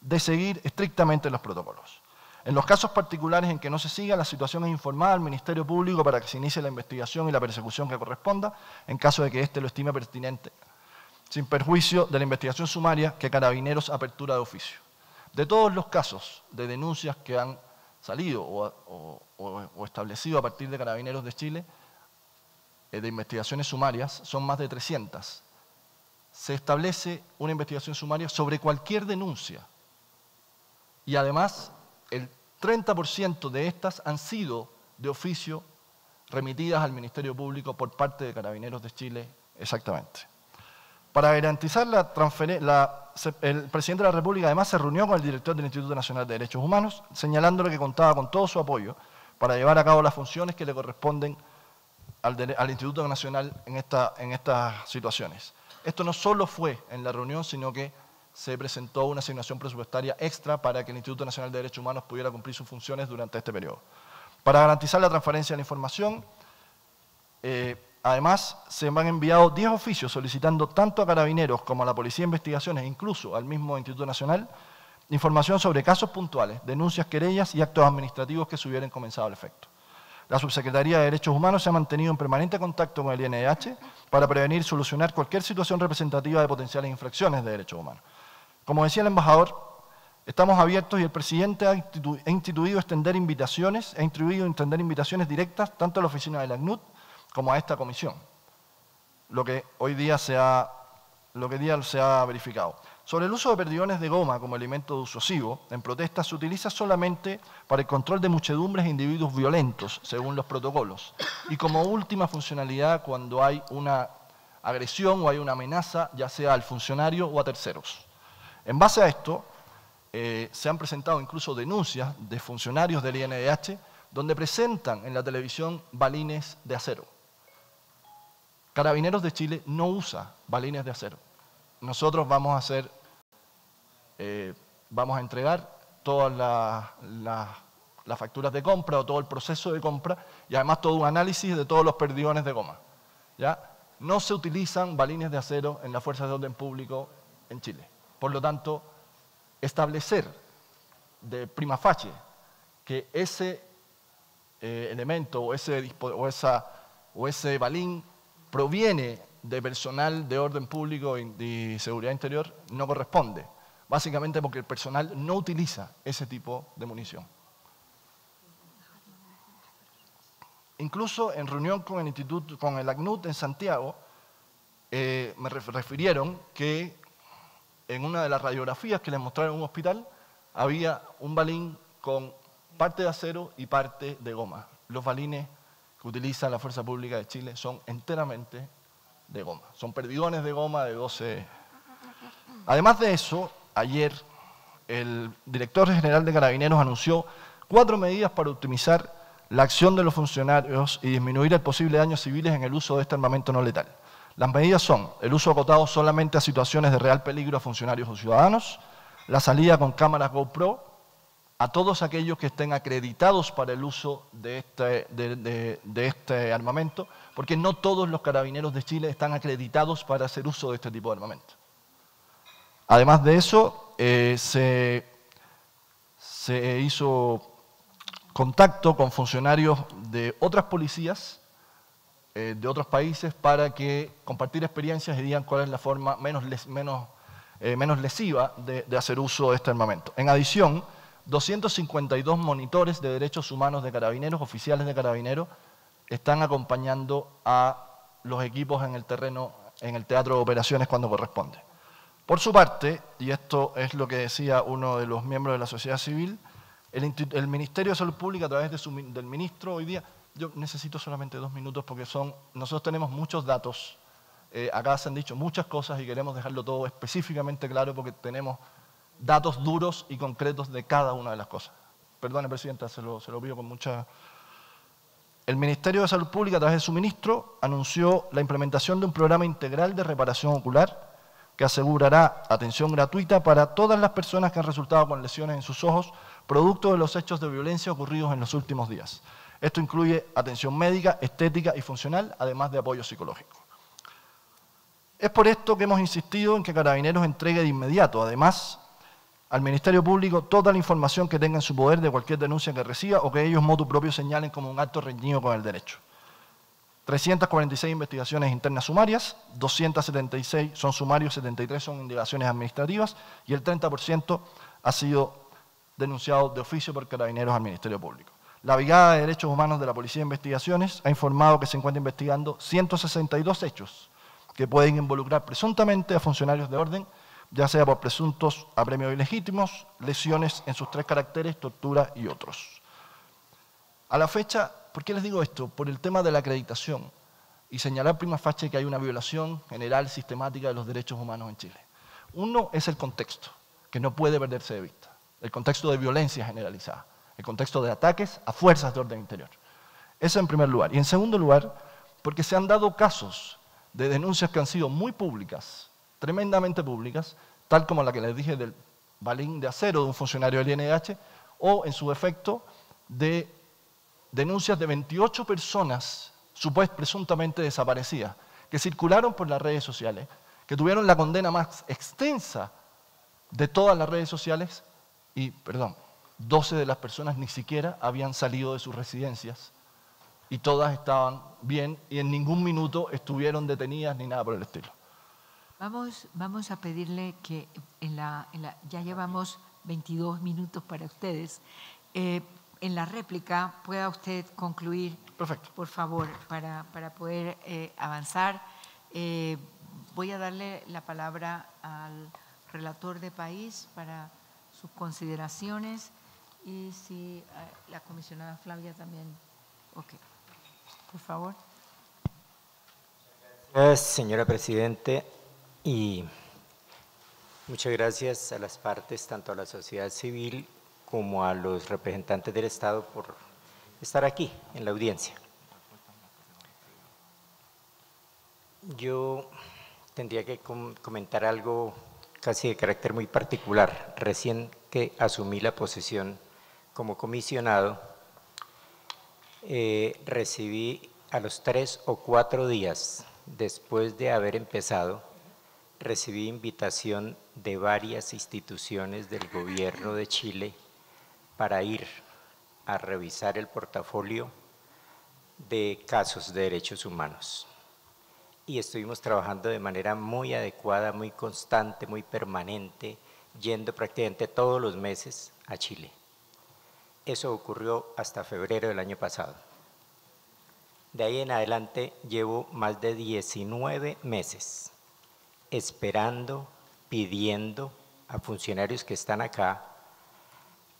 S12: de seguir estrictamente los protocolos. En los casos particulares en que no se siga, la situación es informada al Ministerio Público para que se inicie la investigación y la persecución que corresponda, en caso de que éste lo estime pertinente, sin perjuicio de la investigación sumaria que Carabineros apertura de oficio. De todos los casos de denuncias que han salido o, establecido a partir de Carabineros de Chile, de investigaciones sumarias, son más de 300. Se establece una investigación sumaria sobre cualquier denuncia. Y además, el 30% de estas han sido de oficio remitidas al Ministerio Público por parte de Carabineros de Chile, exactamente. Para garantizar la transferencia, el presidente de la República además se reunió con el director del Instituto Nacional de Derechos Humanos, señalándole que contaba con todo su apoyo para llevar a cabo las funciones que le corresponden al, Instituto Nacional en, esta, estas situaciones. Esto no solo fue en la reunión, sino que se presentó una asignación presupuestaria extra para que el Instituto Nacional de Derechos Humanos pudiera cumplir sus funciones durante este periodo. Para garantizar la transparencia de la información, eh, además se han enviado 10 oficios solicitando tanto a carabineros como a la Policía de Investigaciones, incluso al mismo Instituto Nacional, información sobre casos puntuales, denuncias, querellas y actos administrativos que se hubieran comenzado al efecto. La Subsecretaría de Derechos Humanos se ha mantenido en permanente contacto con el INDH para prevenir y solucionar cualquier situación representativa de potenciales infracciones de derechos humanos. Como decía el embajador, estamos abiertos y el presidente ha instituido extender invitaciones, ha instituido extender invitaciones directas tanto a la oficina de la ACNUD como a esta comisión, lo que hoy día se ha, lo que día se ha verificado. Sobre el uso de perdigones de goma como elemento usuosivo, en protesta se utiliza solamente para el control de muchedumbres e individuos violentos, según los protocolos, y como última funcionalidad cuando hay una agresión o hay una amenaza, ya sea al funcionario o a terceros. En base a esto, eh, se han presentado incluso denuncias de funcionarios del INDH donde presentan en la televisión balines de acero. Carabineros de Chile no usa balines de acero. Nosotros vamos a hacer eh, vamos a entregar todas las facturas de compra o todo el proceso de compra y además todo un análisis de todos los perdigones de goma. ¿ya? No se utilizan balines de acero en las fuerzas de orden público en Chile. Por lo tanto, establecer de prima facie que ese eh, elemento o ese, o, esa, o ese balín proviene de personal de orden público y seguridad interior no corresponde básicamente porque el personal no utiliza ese tipo de munición. Incluso en reunión con el instituto, con el ACNUT en Santiago, eh, me refirieron que en una de las radiografías que les mostraron en un hospital había un balín con parte de acero y parte de goma. Los balines que utiliza la Fuerza Pública de Chile son enteramente de goma. Son perdigones de goma de 12. Además de eso, ayer el director general de Carabineros anunció cuatro medidas para optimizar la acción de los funcionarios y disminuir el posible daño civiles en el uso de este armamento no letal. Las medidas son el uso acotado solamente a situaciones de real peligro a funcionarios o ciudadanos, la salida con cámaras GoPro a todos aquellos que estén acreditados para el uso de este, de, este armamento, porque no todos los carabineros de Chile están acreditados para hacer uso de este tipo de armamento. Además de eso, eh, se, hizo contacto con funcionarios de otras policías eh, de otros países para que compartir experiencias y digan cuál es la forma menos, menos, eh, menos lesiva de, de, hacer uso de este armamento. En adición, 252 monitores de derechos humanos de carabineros, oficiales de carabineros, están acompañando a los equipos en el terreno, en el teatro de operaciones cuando corresponde. Por su parte, y esto es lo que decía uno de los miembros de la sociedad civil, el, Ministerio de Salud Pública, a través del ministro hoy día, yo necesito solamente dos minutos porque son, nosotros tenemos muchos datos, eh, acá se han dicho muchas cosas y queremos dejarlo todo específicamente claro porque tenemos datos duros y concretos de cada una de las cosas. Perdone, Presidenta, se lo, se lo pido con mucha... El Ministerio de Salud Pública, a través de su ministro, anunció la implementación de un programa integral de reparación ocular que asegurará atención gratuita para todas las personas que han resultado con lesiones en sus ojos producto de los hechos de violencia ocurridos en los últimos días. Esto incluye atención médica, estética y funcional, además de apoyo psicológico. Es por esto que hemos insistido en que Carabineros entregue de inmediato, además, al Ministerio Público toda la información que tenga en su poder de cualquier denuncia que reciba o que ellos motu propio señalen como un acto reñido con el derecho. 346 investigaciones internas sumarias, 276 son sumarios, 73 son indagaciones administrativas y el 30% ha sido denunciado de oficio por carabineros al Ministerio Público. La Brigada de Derechos Humanos de la Policía de Investigaciones ha informado que se encuentra investigando 162 hechos que pueden involucrar presuntamente a funcionarios de orden, ya sea por presuntos apremios ilegítimos, lesiones en sus tres caracteres, tortura y otros. A la fecha, ¿por qué les digo esto? Por el tema de la acreditación y señalar prima facie que hay una violación general sistemática de los derechos humanos en Chile. Uno es el contexto, que no puede perderse de vista el contexto de violencia generalizada, el contexto de ataques a fuerzas de orden interior. Eso en primer lugar. Y en segundo lugar, porque se han dado casos de denuncias que han sido muy públicas, tremendamente públicas, tal como la que les dije del balín de acero de un funcionario del INH, o en su efecto de denuncias de 28 personas supuestamente presuntamente desaparecidas, que circularon por las redes sociales, que tuvieron la condena más extensa de todas las redes sociales y, perdón, 12 de las personas ni siquiera habían salido de sus residencias y todas estaban bien y en ningún minuto estuvieron detenidas ni nada por el estilo.
S1: Vamos, vamos a pedirle que en la, ya llevamos 22 minutos para ustedes. Eh, en la réplica pueda usted concluir,
S12: Perfecto.
S1: por favor, para, poder eh, avanzar. Eh, voy a darle la palabra al relator de país para sus consideraciones y si eh, la comisionada Flavia también. Ok, por favor.
S13: Gracias, señora Presidente, y muchas gracias a las partes, tanto a la sociedad civil como a los representantes del Estado por estar aquí en la audiencia. Yo tendría que comentar algo casi de carácter muy particular. Recién que asumí la posesión como comisionado, eh, recibí a los tres o cuatro días después de haber empezado, recibí invitación de varias instituciones del gobierno de Chile para ir a revisar el portafolio de casos de derechos humanos y estuvimos trabajando de manera muy adecuada, muy constante, muy permanente, yendo prácticamente todos los meses a Chile. Eso ocurrió hasta febrero del año pasado. De ahí en adelante llevo más de 19 meses esperando, pidiendo a funcionarios que están acá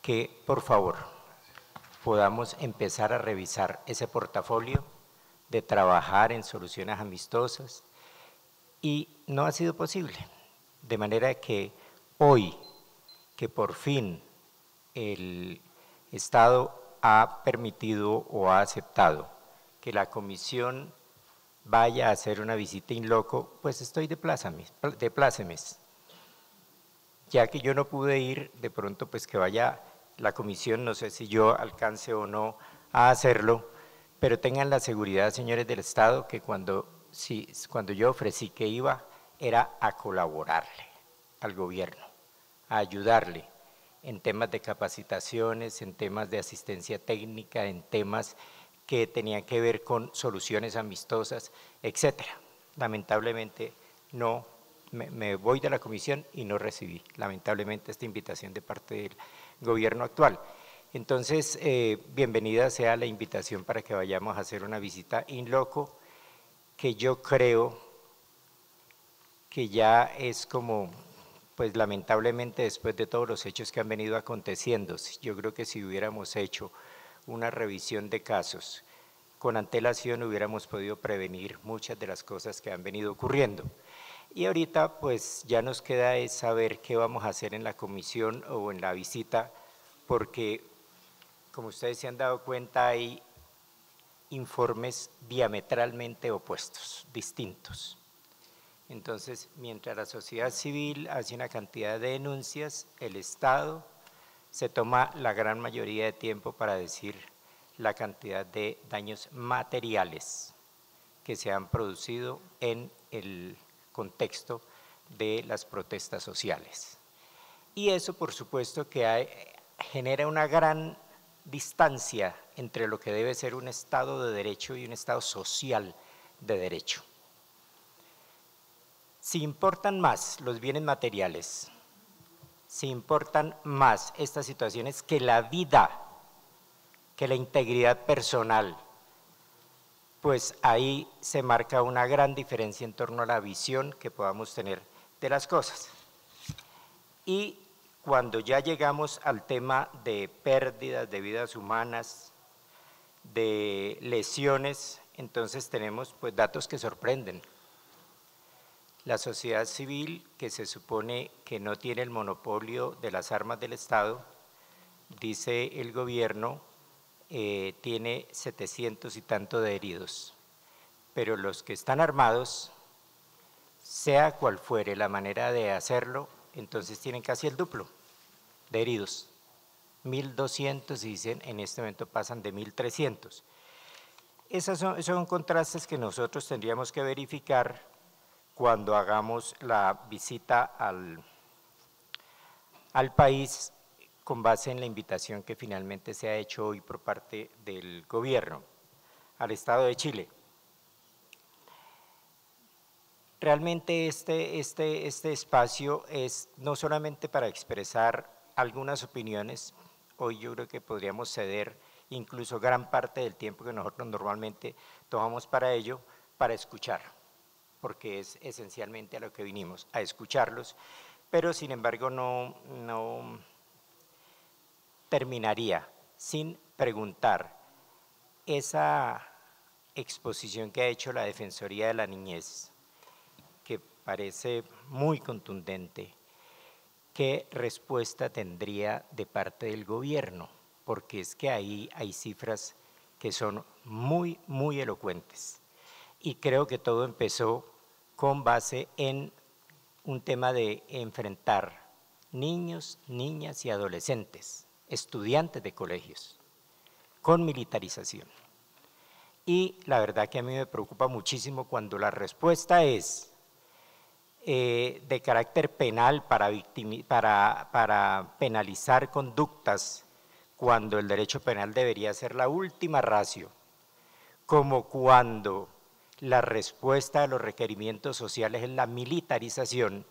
S13: que por favor podamos empezar a revisar ese portafolio de trabajar en soluciones amistosas y no ha sido posible. De manera que hoy que por fin el Estado ha permitido o ha aceptado que la comisión vaya a hacer una visita in loco, pues estoy de, de plácemes. Ya que yo no pude ir, de pronto pues que vaya la comisión, no sé si yo alcance o no a hacerlo, pero tengan la seguridad, señores del Estado, que cuando, cuando yo ofrecí que iba, era a colaborarle al gobierno, a ayudarle en temas de capacitaciones, en temas de asistencia técnica, en temas que tenían que ver con soluciones amistosas, etcétera. Lamentablemente no me, voy de la comisión y no recibí, lamentablemente, esta invitación de parte del gobierno actual. Entonces, eh, bienvenida sea la invitación para que vayamos a hacer una visita in loco, que yo creo que ya es como, pues lamentablemente después de todos los hechos que han venido aconteciendo, yo creo que si hubiéramos hecho una revisión de casos. Con antelación hubiéramos podido prevenir muchas de las cosas que han venido ocurriendo. Y ahorita pues ya nos queda es saber qué vamos a hacer en la comisión o en la visita, porque como ustedes se han dado cuenta hay informes diametralmente opuestos, distintos. Entonces, mientras la sociedad civil hace una cantidad de denuncias, el Estado se toma la gran mayoría de tiempo para decir la cantidad de daños materiales que se han producido en el contexto de las protestas sociales. Y eso, por supuesto, que genera una gran distancia entre lo que debe ser un Estado de Derecho y un Estado social de Derecho. Si importan más los bienes materiales, se importan más estas situaciones que la vida, que la integridad personal, pues ahí se marca una gran diferencia en torno a la visión que podamos tener de las cosas. Y cuando ya llegamos al tema de pérdidas de vidas humanas, de lesiones, entonces tenemos pues datos que sorprenden la sociedad civil, que se supone que no tiene el monopolio de las armas del Estado, dice el gobierno, eh, tiene 700 y tanto de heridos. Pero los que están armados, sea cual fuere la manera de hacerlo, entonces tienen casi el duplo de heridos. 1.200 dicen, en este momento pasan de 1.300. Esos son, son contrastes que nosotros tendríamos que verificar cuando hagamos la visita al, al país con base en la invitación que finalmente se ha hecho hoy por parte del gobierno al Estado de Chile. Realmente este, este, este espacio es no solamente para expresar algunas opiniones, hoy yo creo que podríamos ceder incluso gran parte del tiempo que nosotros normalmente tomamos para ello, para escuchar porque es esencialmente a lo que vinimos, a escucharlos, pero sin embargo no, no terminaría sin preguntar esa exposición que ha hecho la Defensoría de la Niñez, que parece muy contundente, ¿qué respuesta tendría de parte del gobierno? Porque es que ahí hay cifras que son muy, muy elocuentes y creo que todo empezó con base en un tema de enfrentar niños, niñas y adolescentes, estudiantes de colegios, con militarización. Y la verdad que a mí me preocupa muchísimo cuando la respuesta es eh, de carácter penal para, para, para penalizar conductas cuando el derecho penal debería ser la última ratio, como cuando la respuesta a los requerimientos sociales es la militarización,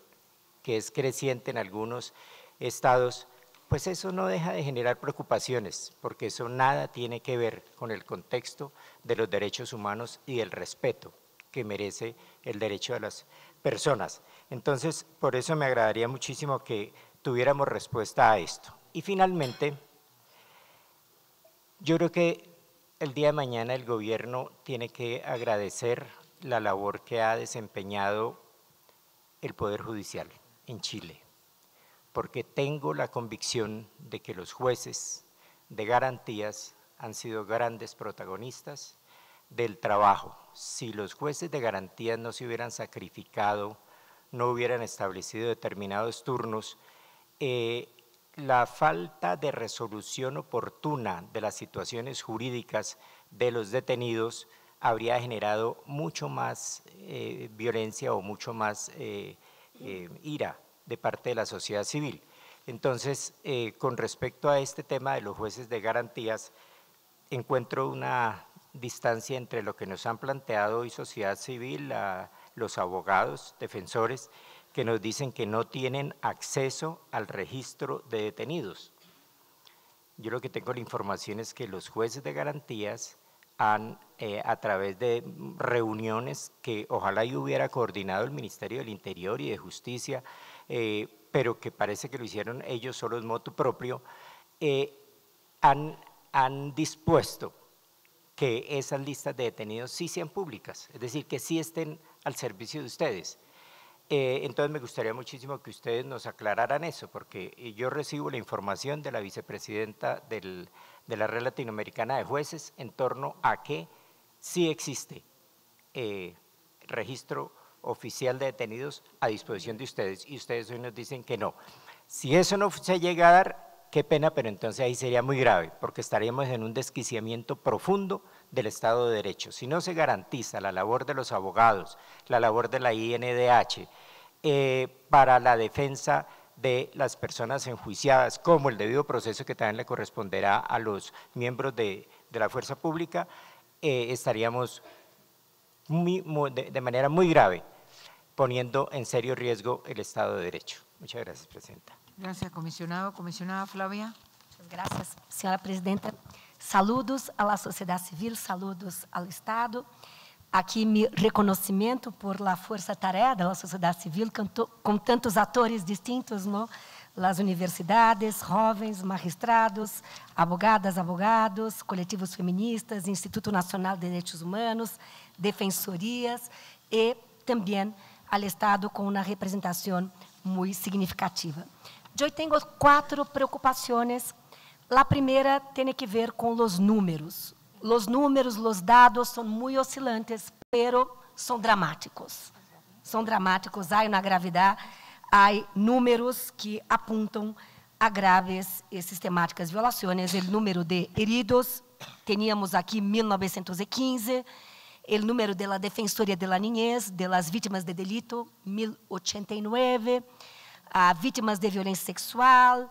S13: que es creciente en algunos estados, pues eso no deja de generar preocupaciones, porque eso nada tiene que ver con el contexto de los derechos humanos y el respeto que merece el derecho de las personas. Entonces, por eso me agradaría muchísimo que tuviéramos respuesta a esto. Y finalmente, yo creo que el día de mañana el gobierno tiene que agradecer la labor que ha desempeñado el Poder Judicial en Chile, porque tengo la convicción de que los jueces de garantías han sido grandes protagonistas del trabajo. Si los jueces de garantías no se hubieran sacrificado, no hubieran establecido determinados turnos, eh, la falta de resolución oportuna de las situaciones jurídicas de los detenidos habría generado mucho más eh, violencia o mucho más eh, ira de parte de la sociedad civil. Entonces, con respecto a este tema de los jueces de garantías, encuentro una distancia entre lo que nos han planteado hoy sociedad civil, los abogados, defensores, que nos dicen que no tienen acceso al registro de detenidos. Yo lo que tengo la información es que los jueces de garantías han, eh, a través de reuniones que ojalá y hubiera coordinado el Ministerio del Interior y de Justicia, eh, pero que parece que lo hicieron ellos solos moto propio, eh, han, han dispuesto que esas listas de detenidos sí sean públicas, es decir, que sí estén al servicio de ustedes. Eh, entonces me gustaría muchísimo que ustedes nos aclararan eso, porque yo recibo la información de la vicepresidenta de la Red Latinoamericana de Jueces en torno a que sí existe eh, registro oficial de detenidos a disposición de ustedes y ustedes hoy nos dicen que no. Si eso no se llega a dar, qué pena, pero entonces ahí sería muy grave, porque estaríamos en un desquiciamiento profundo del Estado de Derecho. Si no se garantiza la labor de los abogados, la labor de la INDH eh, para la defensa de las personas enjuiciadas, como el debido proceso que también le corresponderá a los miembros de, la fuerza pública, eh, estaríamos de, de manera muy grave poniendo en serio riesgo el Estado de Derecho. Muchas gracias, Presidenta.
S1: Gracias, comisionado. Comisionada Flavia.
S5: Gracias, señora Presidenta. Saludos à sociedade civil, saludos ao Estado. Aqui, meu reconhecimento por la força-tarefa da sociedade civil, com tantos atores distintos, não? as universidades, jovens, magistrados, abogadas, abogados, coletivos feministas, Instituto Nacional de Direitos Humanos, defensorias e também ao Estado com uma representação muito significativa. Eu tenho quatro preocupações La primera tiene que ver con los números. Los números, los dados son muy oscilantes, pero son dramáticos. São dramáticos, há uma gravidade, há números que apontam a graves e sistemáticas violações. O número de heridos, teníamos aqui 1915, o número de la Defensoria de la Niñez, de vítimas de delito, 1089, a vítimas de violência sexual,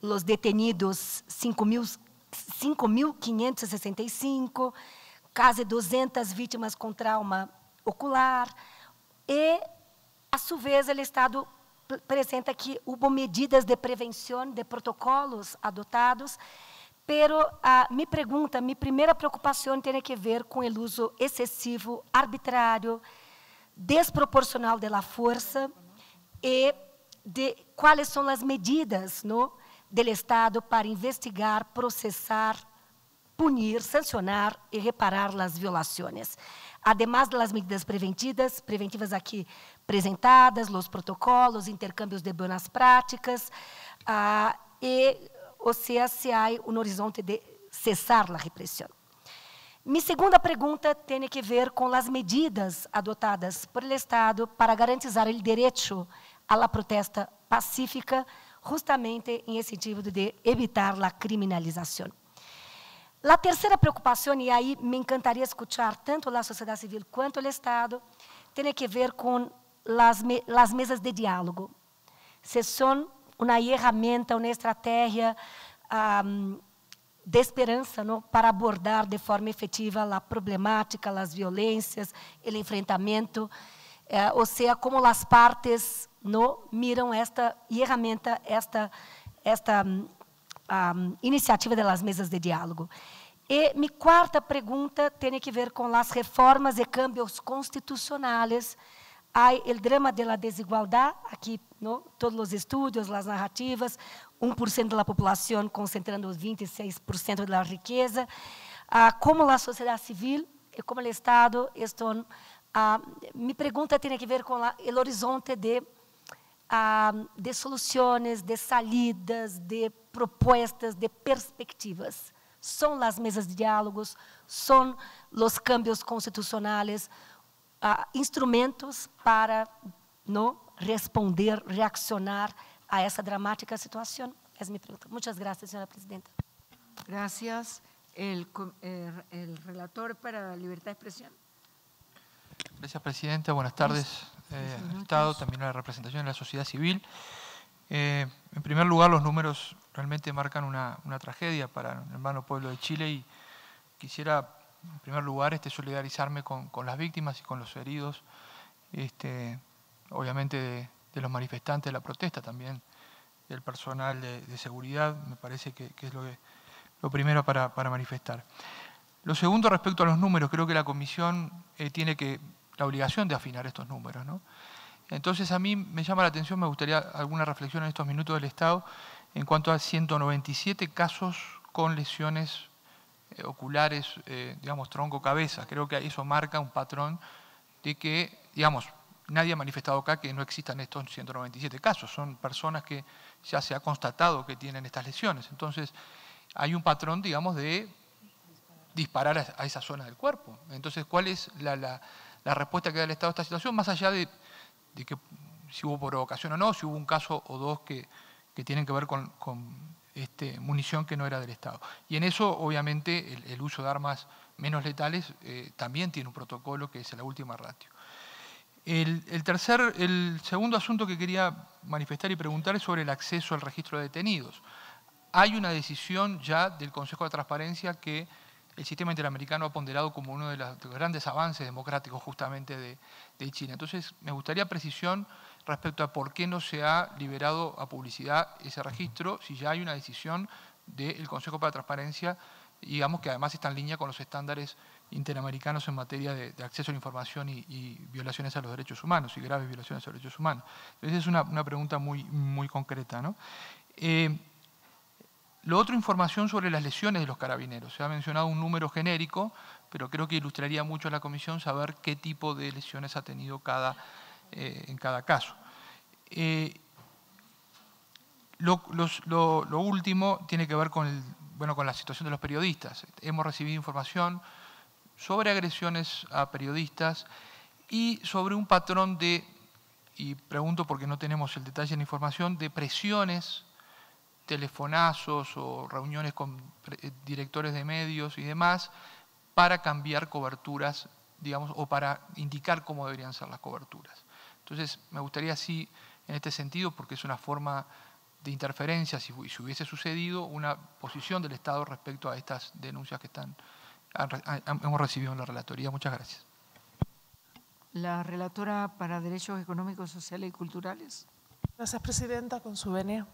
S5: os detenidos 5.565, quase 200 vítimas com trauma ocular. E, a sua vez, o Estado apresenta que houve medidas de prevenção, de protocolos adotados, pero a minha pergunta, minha primeira preocupação tem a ver com o uso excessivo, arbitrário, desproporcional da força e de quais são as medidas, não? del Estado para investigar, processar, punir, sancionar e reparar as violações. Además das medidas preventivas, preventivas aqui apresentadas, os protocolos, intercâmbios de boas práticas, ah, e, ou seja, se há um horizonte de cessar a repressão. Minha segunda pergunta tem a ver com as medidas adotadas el Estado para garantizar o direito à protesta pacífica, justamente em sentido de evitar a criminalização. A terceira preocupação, e aí me encantaria escutar tanto a sociedade civil quanto o Estado, tem a ver com as, me, as mesas de diálogo. Se são uma ferramenta, uma estratégia um, de esperança não, para abordar de forma efetiva a problemática, as violências, o enfrentamento, eh, ou seja, como as partes no miram esta ferramenta, esta, esta um, iniciativa das mesas de diálogo. E minha quarta pergunta tem a ver com as reformas e cambios constitucionais. Há o drama da desigualdade, aqui, no, todos os estudos, as narrativas, 1% da população concentrando 26% da riqueza. Ah, como a sociedade civil e como o Estado estão. Ah, minha pergunta tem a ver com o horizonte de, ah, de soluções, de salidas, de propostas, de perspectivas. São as mesas de diálogos, são os cambios constitucionais, instrumentos para no responder, reaccionar a essa dramática situação? Essa é minha pergunta. Muitas graças, senhora presidenta.
S1: Gracias. El, el, el relator para la libertad de expresión.
S14: Gracias, Presidenta. Buenas tardes eh, al Estado, también a la representación de la sociedad civil. Eh, en primer lugar, los números realmente marcan una, una, tragedia para el hermano pueblo de Chile y quisiera, en primer lugar, este, solidarizarme con, con las víctimas y con los heridos, este, obviamente de, los manifestantes de la protesta, también del personal de, seguridad, me parece que, es lo, primero para, manifestar. Lo segundo, respecto a los números, creo que la Comisión eh, tiene que, la obligación de afinar estos números. Entonces a mí me llama la atención, me gustaría alguna reflexión en estos minutos del Estado en cuanto a 197 casos con lesiones eh, oculares, eh, digamos, tronco-cabeza. Creo que eso marca un patrón de que, digamos, nadie ha manifestado acá que no existan estos 197 casos. Son personas que ya se ha constatado que tienen estas lesiones. Entonces, hay un patrón, digamos, de disparar a, esa zona del cuerpo. Entonces, ¿cuál es la, respuesta que da el Estado a esta situación? Más allá de que si hubo provocación o no, si hubo un caso o dos que, tienen que ver con, este, munición que no era del Estado. Y en eso, obviamente, el, el uso de armas menos letales eh, también tiene un protocolo que es la última ratio. El, segundo asunto que quería manifestar y preguntar es sobre el acceso al registro de detenidos. Hay una decisión ya del Consejo de Transparencia que el sistema interamericano ha ponderado como uno de los, grandes avances democráticos justamente de, China. Entonces, me gustaría precisión respecto a por qué no se ha liberado a publicidad ese registro, si ya hay una decisión del Consejo para Transparencia, digamos que además está en línea con los estándares interamericanos en materia de, acceso a la información y, violaciones a los derechos humanos y graves violaciones a los derechos humanos. Entonces, es una, pregunta muy, concreta. Eh, lo otro, información sobre las lesiones de los carabineros. Se ha mencionado un número genérico, pero creo que ilustraría mucho a la comisión saber qué tipo de lesiones ha tenido cada, eh, en cada caso. Eh, lo, último tiene que ver con, bueno, con la situación de los periodistas. Hemos recibido información sobre agresiones a periodistas y sobre un patrón de, y pregunto porque no tenemos el detalle de la información, de presiones telefonazos o reuniones con eh, directores de medios y demás para cambiar coberturas, digamos, o para indicar cómo deberían ser las coberturas. Entonces, me gustaría así, en este sentido, porque es una forma de interferencia, si, si hubiese sucedido, una posición del Estado respecto a estas denuncias que están, hemos recibido en la relatoría. Muchas gracias.
S1: La relatora para Derechos Económicos, Sociales y Culturales.
S15: Gracias, Presidenta. Con su venia.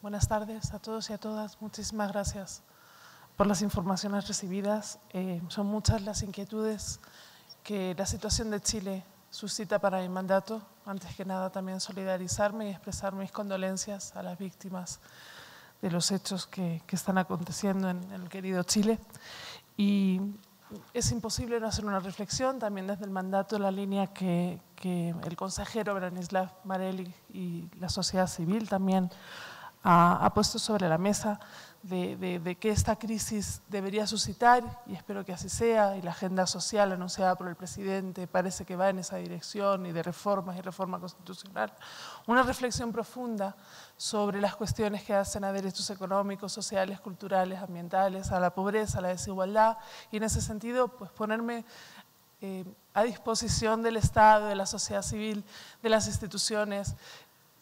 S15: Buenas tardes a todos y a todas. Muchísimas gracias por las informaciones recibidas. Eh, son muchas las inquietudes que la situación de Chile suscita para mi mandato. Antes que nada, también solidarizarme y expresar mis condolencias a las víctimas de los hechos que, que están aconteciendo en, en el querido Chile. Y es imposible no hacer una reflexión también desde el mandato, la línea que, que el consejero Branislav Marelli y la sociedad civil también ha, ha puesto sobre la mesa de, de, que esta crisis debería suscitar, y espero que así sea, y la agenda social anunciada por el presidente parece que va en esa dirección, y de reformas y reforma constitucional, una reflexión profunda sobre las cuestiones que hacen a derechos económicos, sociales, culturales, ambientales, a la pobreza, a la desigualdad, y en ese sentido, pues ponerme eh, a disposición del Estado, de la sociedad civil, de las instituciones,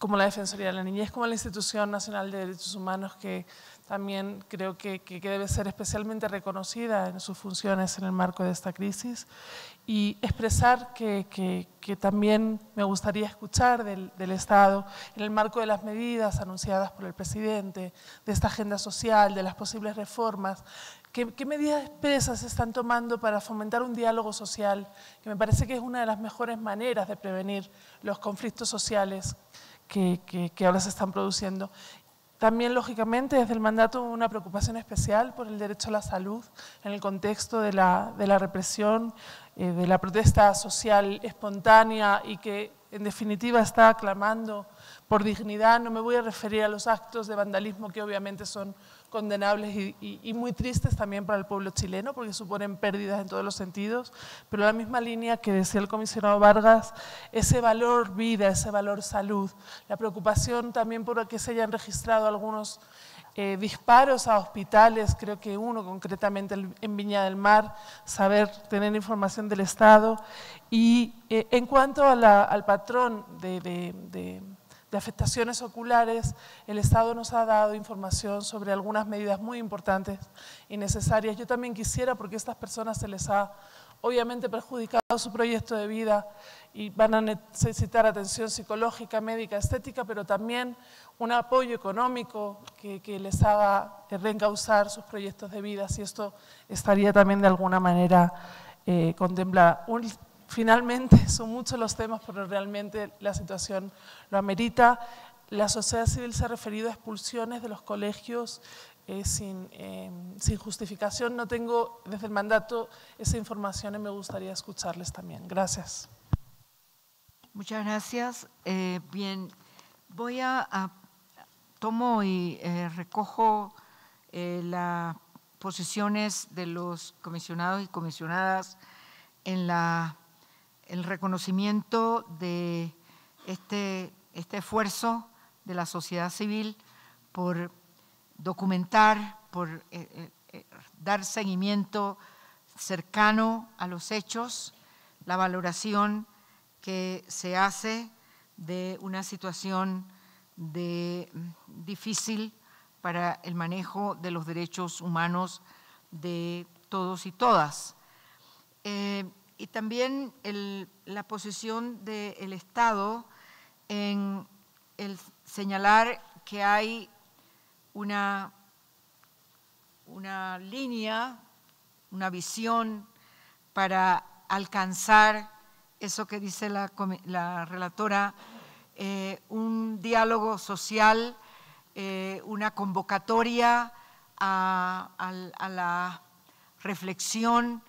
S15: como la Defensoría de la Niñez, como la Institución Nacional de Derechos Humanos, que también creo que, que, debe ser especialmente reconocida en sus funciones en el marco de esta crisis y expresar que, que también me gustaría escuchar del, del, Estado en el marco de las medidas anunciadas por el presidente, de esta agenda social, de las posibles reformas, ¿Qué, ¿Qué, medidas expresas están tomando para fomentar un diálogo social? Que me parece que es una de las mejores maneras de prevenir los conflictos sociales que, que, que ahora se están produciendo. También, lógicamente, desde el mandato una preocupación especial por el derecho a la salud en el contexto de la, de la represión, eh, de la protesta social espontánea y que, en definitiva, está clamando por dignidad. No me voy a referir a los actos de vandalismo que obviamente son condenables y, muy tristes también para el pueblo chileno, porque suponen pérdidas en todos los sentidos, pero la misma línea que decía el comisionado Vargas, ese valor vida, ese valor salud, la preocupación también por que se hayan registrado algunos eh, disparos a hospitales, creo que uno concretamente en Viña del Mar, saber tener información del Estado. Y eh, en cuanto al patrón de afectaciones oculares, el Estado nos ha dado información sobre algunas medidas muy importantes y necesarias. Yo también quisiera, porque a estas personas se les ha obviamente perjudicado su proyecto de vida y van a necesitar atención psicológica, médica, estética, pero también un apoyo económico que, les haga reencauzar sus proyectos de vida, si esto estaría también de alguna manera eh, contemplado. Finalmente, son muchos los temas, pero realmente la situación lo amerita. La sociedad civil se ha referido a expulsiones de los colegios eh, sin, em, sin, justificación. No tengo desde el mandato esa información y me gustaría escucharles también. Gracias.
S1: Muchas gracias. Eh, bien, voy a, tomo y eh, recojo las posiciones de los comisionados y comisionadas en la el reconocimiento de este, este esfuerzo de la sociedad civil por documentar, por eh, eh, eh, dar seguimiento cercano a los hechos, la valoración que se hace de una situación de, mm, difícil para el manejo de los derechos humanos de todos y todas y también la posición del Estado en señalar que hay una, una línea, una visión para alcanzar eso que dice la, relatora, eh, un diálogo social, eh, una convocatoria a la reflexión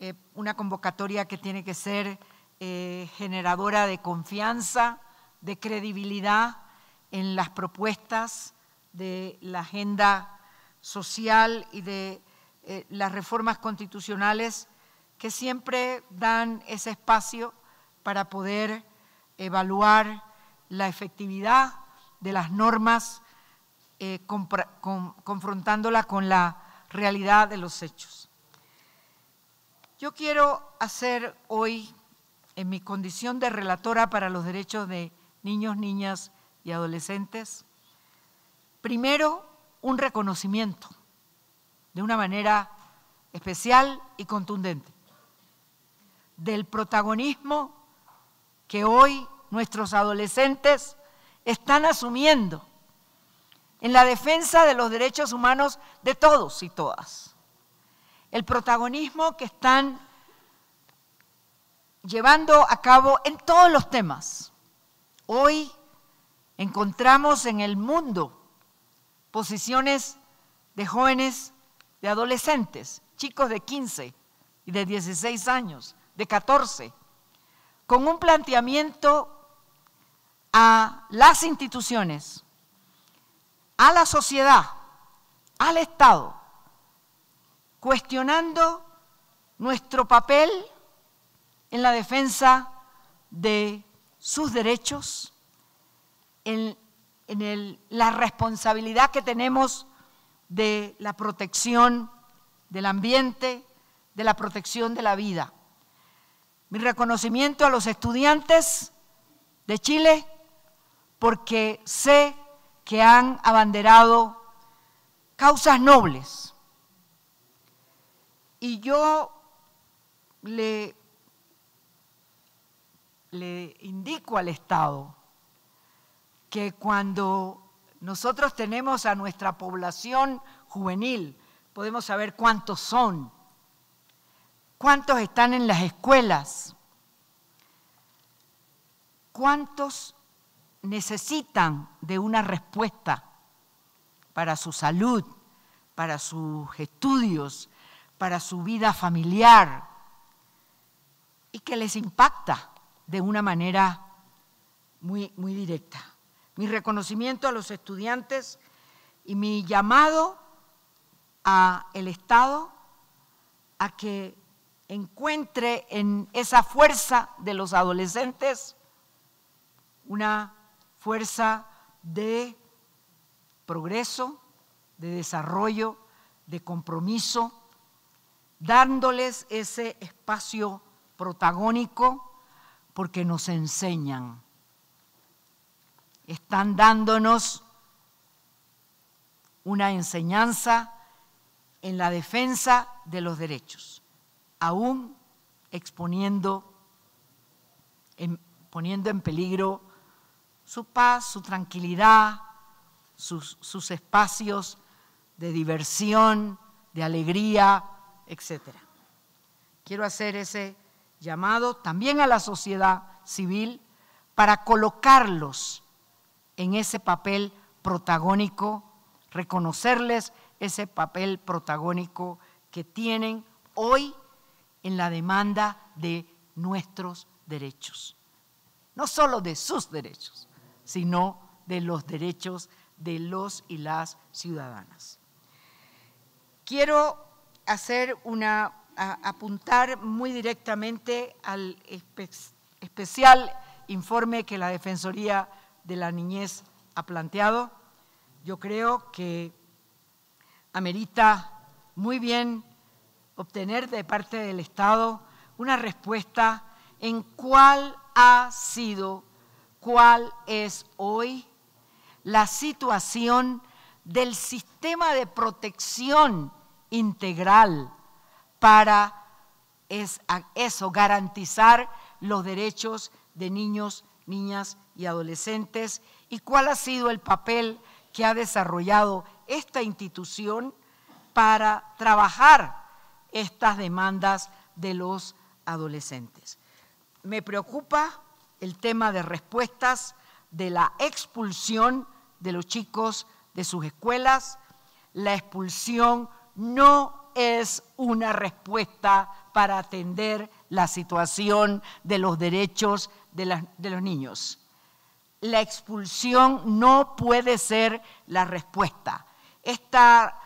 S1: eh, una convocatoria que tiene que ser eh, generadora de confianza, de credibilidad en las propuestas de la agenda social y de eh, las reformas constitucionales que siempre dan ese espacio para poder evaluar la efectividad de las normas confrontándola con la realidad de los hechos. Yo quiero hacer hoy, en mi condición de relatora para los derechos de niños, niñas y adolescentes, primero un reconocimiento de una manera especial y contundente del protagonismo que hoy nuestros adolescentes están asumiendo en la defensa de los derechos humanos de todos y todas el protagonismo que están llevando a cabo en todos los temas. Hoy encontramos en el mundo posiciones de jóvenes, de adolescentes, chicos de 15 y de 16 años, de 14, con un planteamiento a las instituciones, a la sociedad, al Estado, cuestionando nuestro papel en la defensa de sus derechos, en, la responsabilidad que tenemos de la protección del ambiente, de la protección de la vida. Mi reconocimiento a los estudiantes de Chile porque sé que han abanderado causas nobles. Y yo le, le indico al Estado que cuando nosotros tenemos a nuestra población juvenil, podemos saber cuántos son, cuántos están en las escuelas, cuántos necesitan de una respuesta para su salud, para sus estudios, para su vida familiar, y que les impacta de una manera muy, muy directa. Mi reconocimiento a los estudiantes y mi llamado a el Estado a que encuentre en esa fuerza de los adolescentes una fuerza de progreso, de desarrollo, de compromiso, dándoles ese espacio protagónico porque nos enseñan. Están dándonos una enseñanza en la defensa de los derechos, aún exponiendo, en, poniendo en peligro su paz, su tranquilidad, sus, sus espacios de diversión, de alegría, etc. Quiero hacer ese llamado también a la sociedad civil para colocarlos en ese papel protagónico, reconocerles ese papel protagónico que tienen hoy en la demanda de nuestros derechos. No solo de sus derechos, sino de los derechos de los y las ciudadanas. Quiero hacer una, apuntar muy directamente al especial informe que la Defensoría de la Niñez ha planteado. Yo creo que amerita muy bien obtener de parte del Estado una respuesta en cuál ha sido cuál es hoy la situación del sistema de protección integral para eso, garantizar los derechos de niños, niñas y adolescentes y cuál ha sido el papel que ha desarrollado esta institución para trabajar estas demandas de los adolescentes. Me preocupa el tema de respuestas de la expulsión de los chicos de sus escuelas. La expulsión no es una respuesta para atender la situación de los derechos de, los niños. La expulsión no puede ser la respuesta. Esta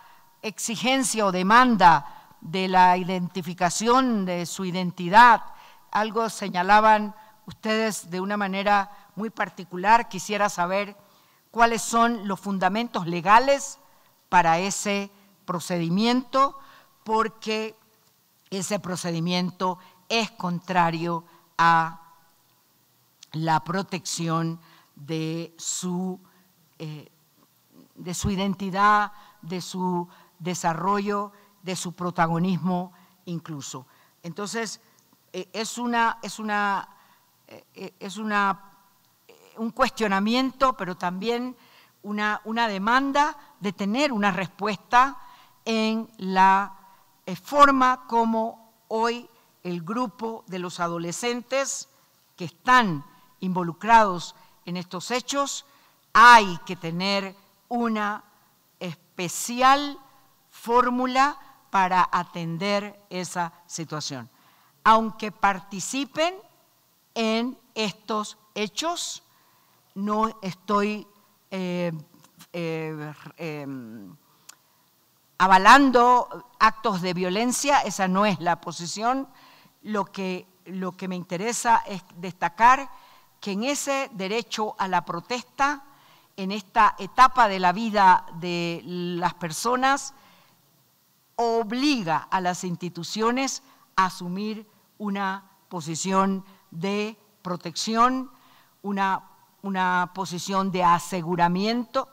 S1: exigencia o demanda de la identificación de su identidad, algo señalaban ustedes de una manera muy particular. Quisiera saber cuáles son los fundamentos legales para ese procedimiento, porque ese procedimiento es contrario a la protección de su, eh, de su identidad, de su desarrollo, de su protagonismo incluso. Entonces, eh, es una, es una eh, es una, un cuestionamiento, pero también una, una, demanda de tener una respuesta en la forma como hoy el grupo de los adolescentes que están involucrados en estos hechos, hay que tener una especial fórmula para atender esa situación. Aunque participen en estos hechos. No estoy eh, eh, em, avalando actos de violencia, esa no es la posición. Lo que, lo que me interesa es destacar que en ese derecho a la protesta, en esta etapa de la vida de las personas, obliga a las instituciones a asumir una posición de protección, una, una posición de aseguramiento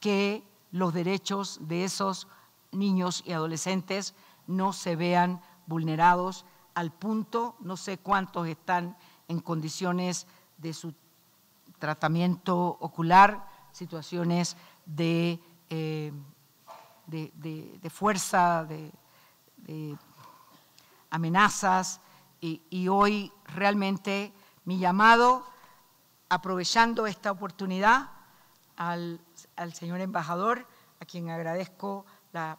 S1: que los derechos de esos niños y adolescentes no se vean vulnerados al punto, no sé cuántos están en condiciones de su tratamiento ocular, situaciones de, eh, de, fuerza, de, amenazas, y, hoy realmente mi llamado, aprovechando esta oportunidad, al, señor embajador, a quien agradezco la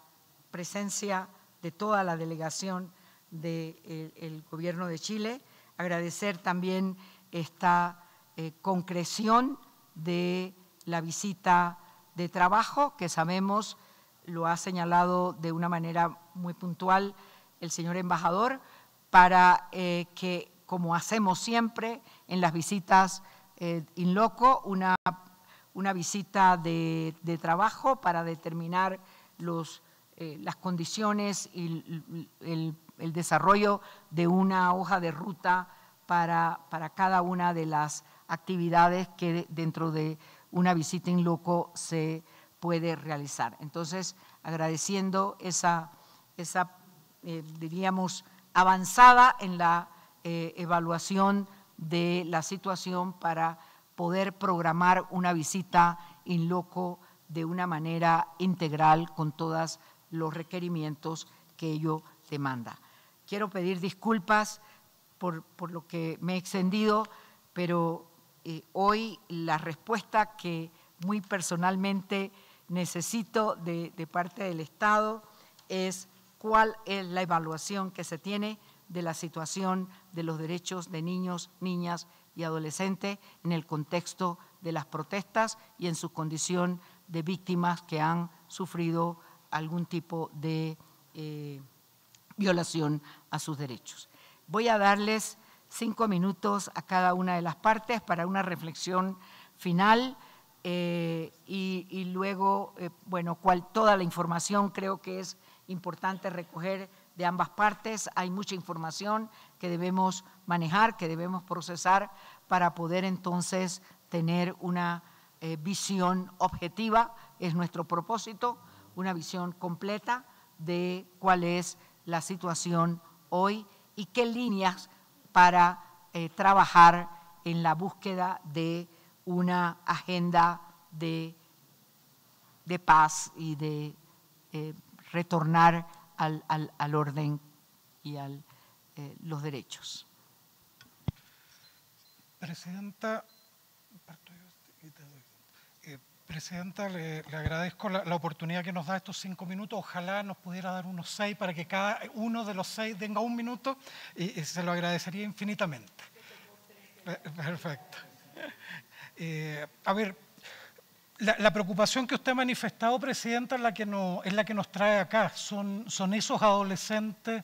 S1: presencia de toda la delegación del gobierno de Chile, agradecer también esta eh, concreción de la visita de trabajo, que sabemos, lo ha señalado de una manera muy puntual el señor embajador, para eh, que, como hacemos siempre en las visitas eh, in loco, una, una visita de, trabajo para determinar los, las condiciones y el, desarrollo de una hoja de ruta para, para cada una de las actividades que dentro de una visita in loco se puede realizar. Entonces, agradeciendo esa, esa eh, diríamos, avanzada en la eh, evaluación de la situación para poder programar una visita in loco de una manera integral con todos los requerimientos que ello demanda. Quiero pedir disculpas por, lo que me he extendido, pero eh, hoy la respuesta que muy personalmente necesito de, parte del Estado es cuál es la evaluación que se tiene de la situación de los derechos de niños, niñas y adolescentes en el contexto de las protestas y en su condición de víctimas que han sufrido algún tipo de eh, violación a sus derechos. Voy a darles cinco minutos a cada una de las partes para una reflexión final eh, y, luego, eh, bueno, cual, toda la información creo que es importante recoger de ambas partes. Hay mucha información que debemos manejar, que debemos procesar para poder entonces tener una visión objetiva, es nuestro propósito, una visión completa de cuál es la situación hoy y qué líneas para eh, trabajar en la búsqueda de una agenda de, de paz y de eh, retornar al, al, orden y a eh, los derechos.
S2: Presidenta, Presidenta, le, agradezco la, oportunidad que nos da estos cinco minutos. Ojalá nos pudiera dar unos seis para que cada uno de los seis tenga un minuto y, se lo agradecería infinitamente. Perfecto. Eh, a ver, la, preocupación que usted ha manifestado, Presidenta, es la que, es la que nos trae acá. Son esos adolescentes,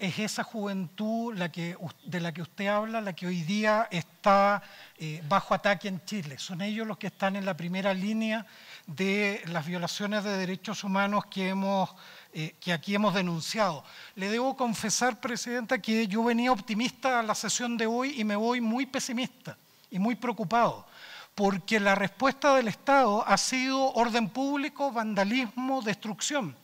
S2: es esa juventud de la que usted habla, la que hoy día está eh, bajo ataque en Chile. Son ellos los que están en la primera línea de las violaciones de derechos humanos eh, que aquí hemos denunciado. Le debo confesar, Presidenta, que yo venía optimista a la sesión de hoy y me voy muy pesimista y muy preocupado porque la respuesta del Estado ha sido orden público, vandalismo, destrucción.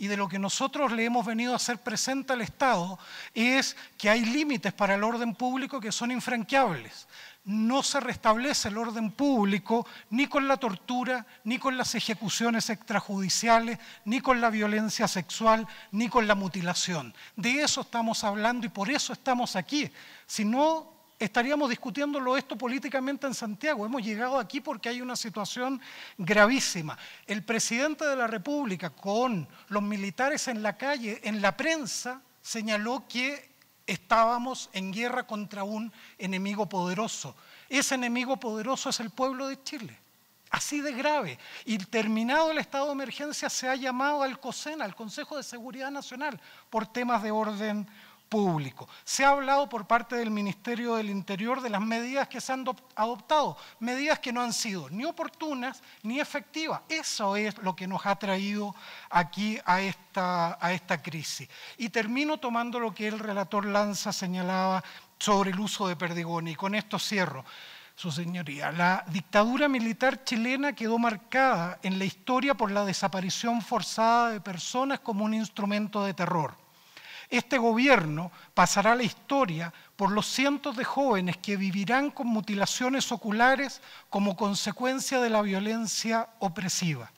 S2: Y de lo que nosotros le hemos venido a hacer presente al Estado es que hay límites para el orden público que son infranqueables. No se restablece el orden público ni con la tortura, ni con las ejecuciones extrajudiciales, ni con la violencia sexual, ni con la mutilación. De eso estamos hablando y por eso estamos aquí. Si no estaríamos discutiéndolo esto políticamente en Santiago. Hemos llegado aquí porque hay una situación gravísima. El presidente de la República, con los militares en la calle, en la prensa, señaló que estábamos en guerra contra un enemigo poderoso. Ese enemigo poderoso es el pueblo de Chile. Así de grave. Y terminado el estado de emergencia se ha llamado al COSENA, al Consejo de Seguridad Nacional, por temas de orden público. Se ha hablado por parte del Ministerio del Interior de las medidas que se han adoptado, medidas que no han sido ni oportunas ni efectivas. Eso es lo que nos ha traído aquí a esta, a esta crisis. Y termino tomando lo que el relator Lanza señalaba sobre el uso de perdigón y con esto cierro. su señoría. La dictadura militar chilena quedó marcada en la historia por la desaparición forzada de personas como un instrumento de terror. Este gobierno pasará a la historia por los cientos de jóvenes que vivirán con mutilaciones oculares como consecuencia de la violencia opresiva.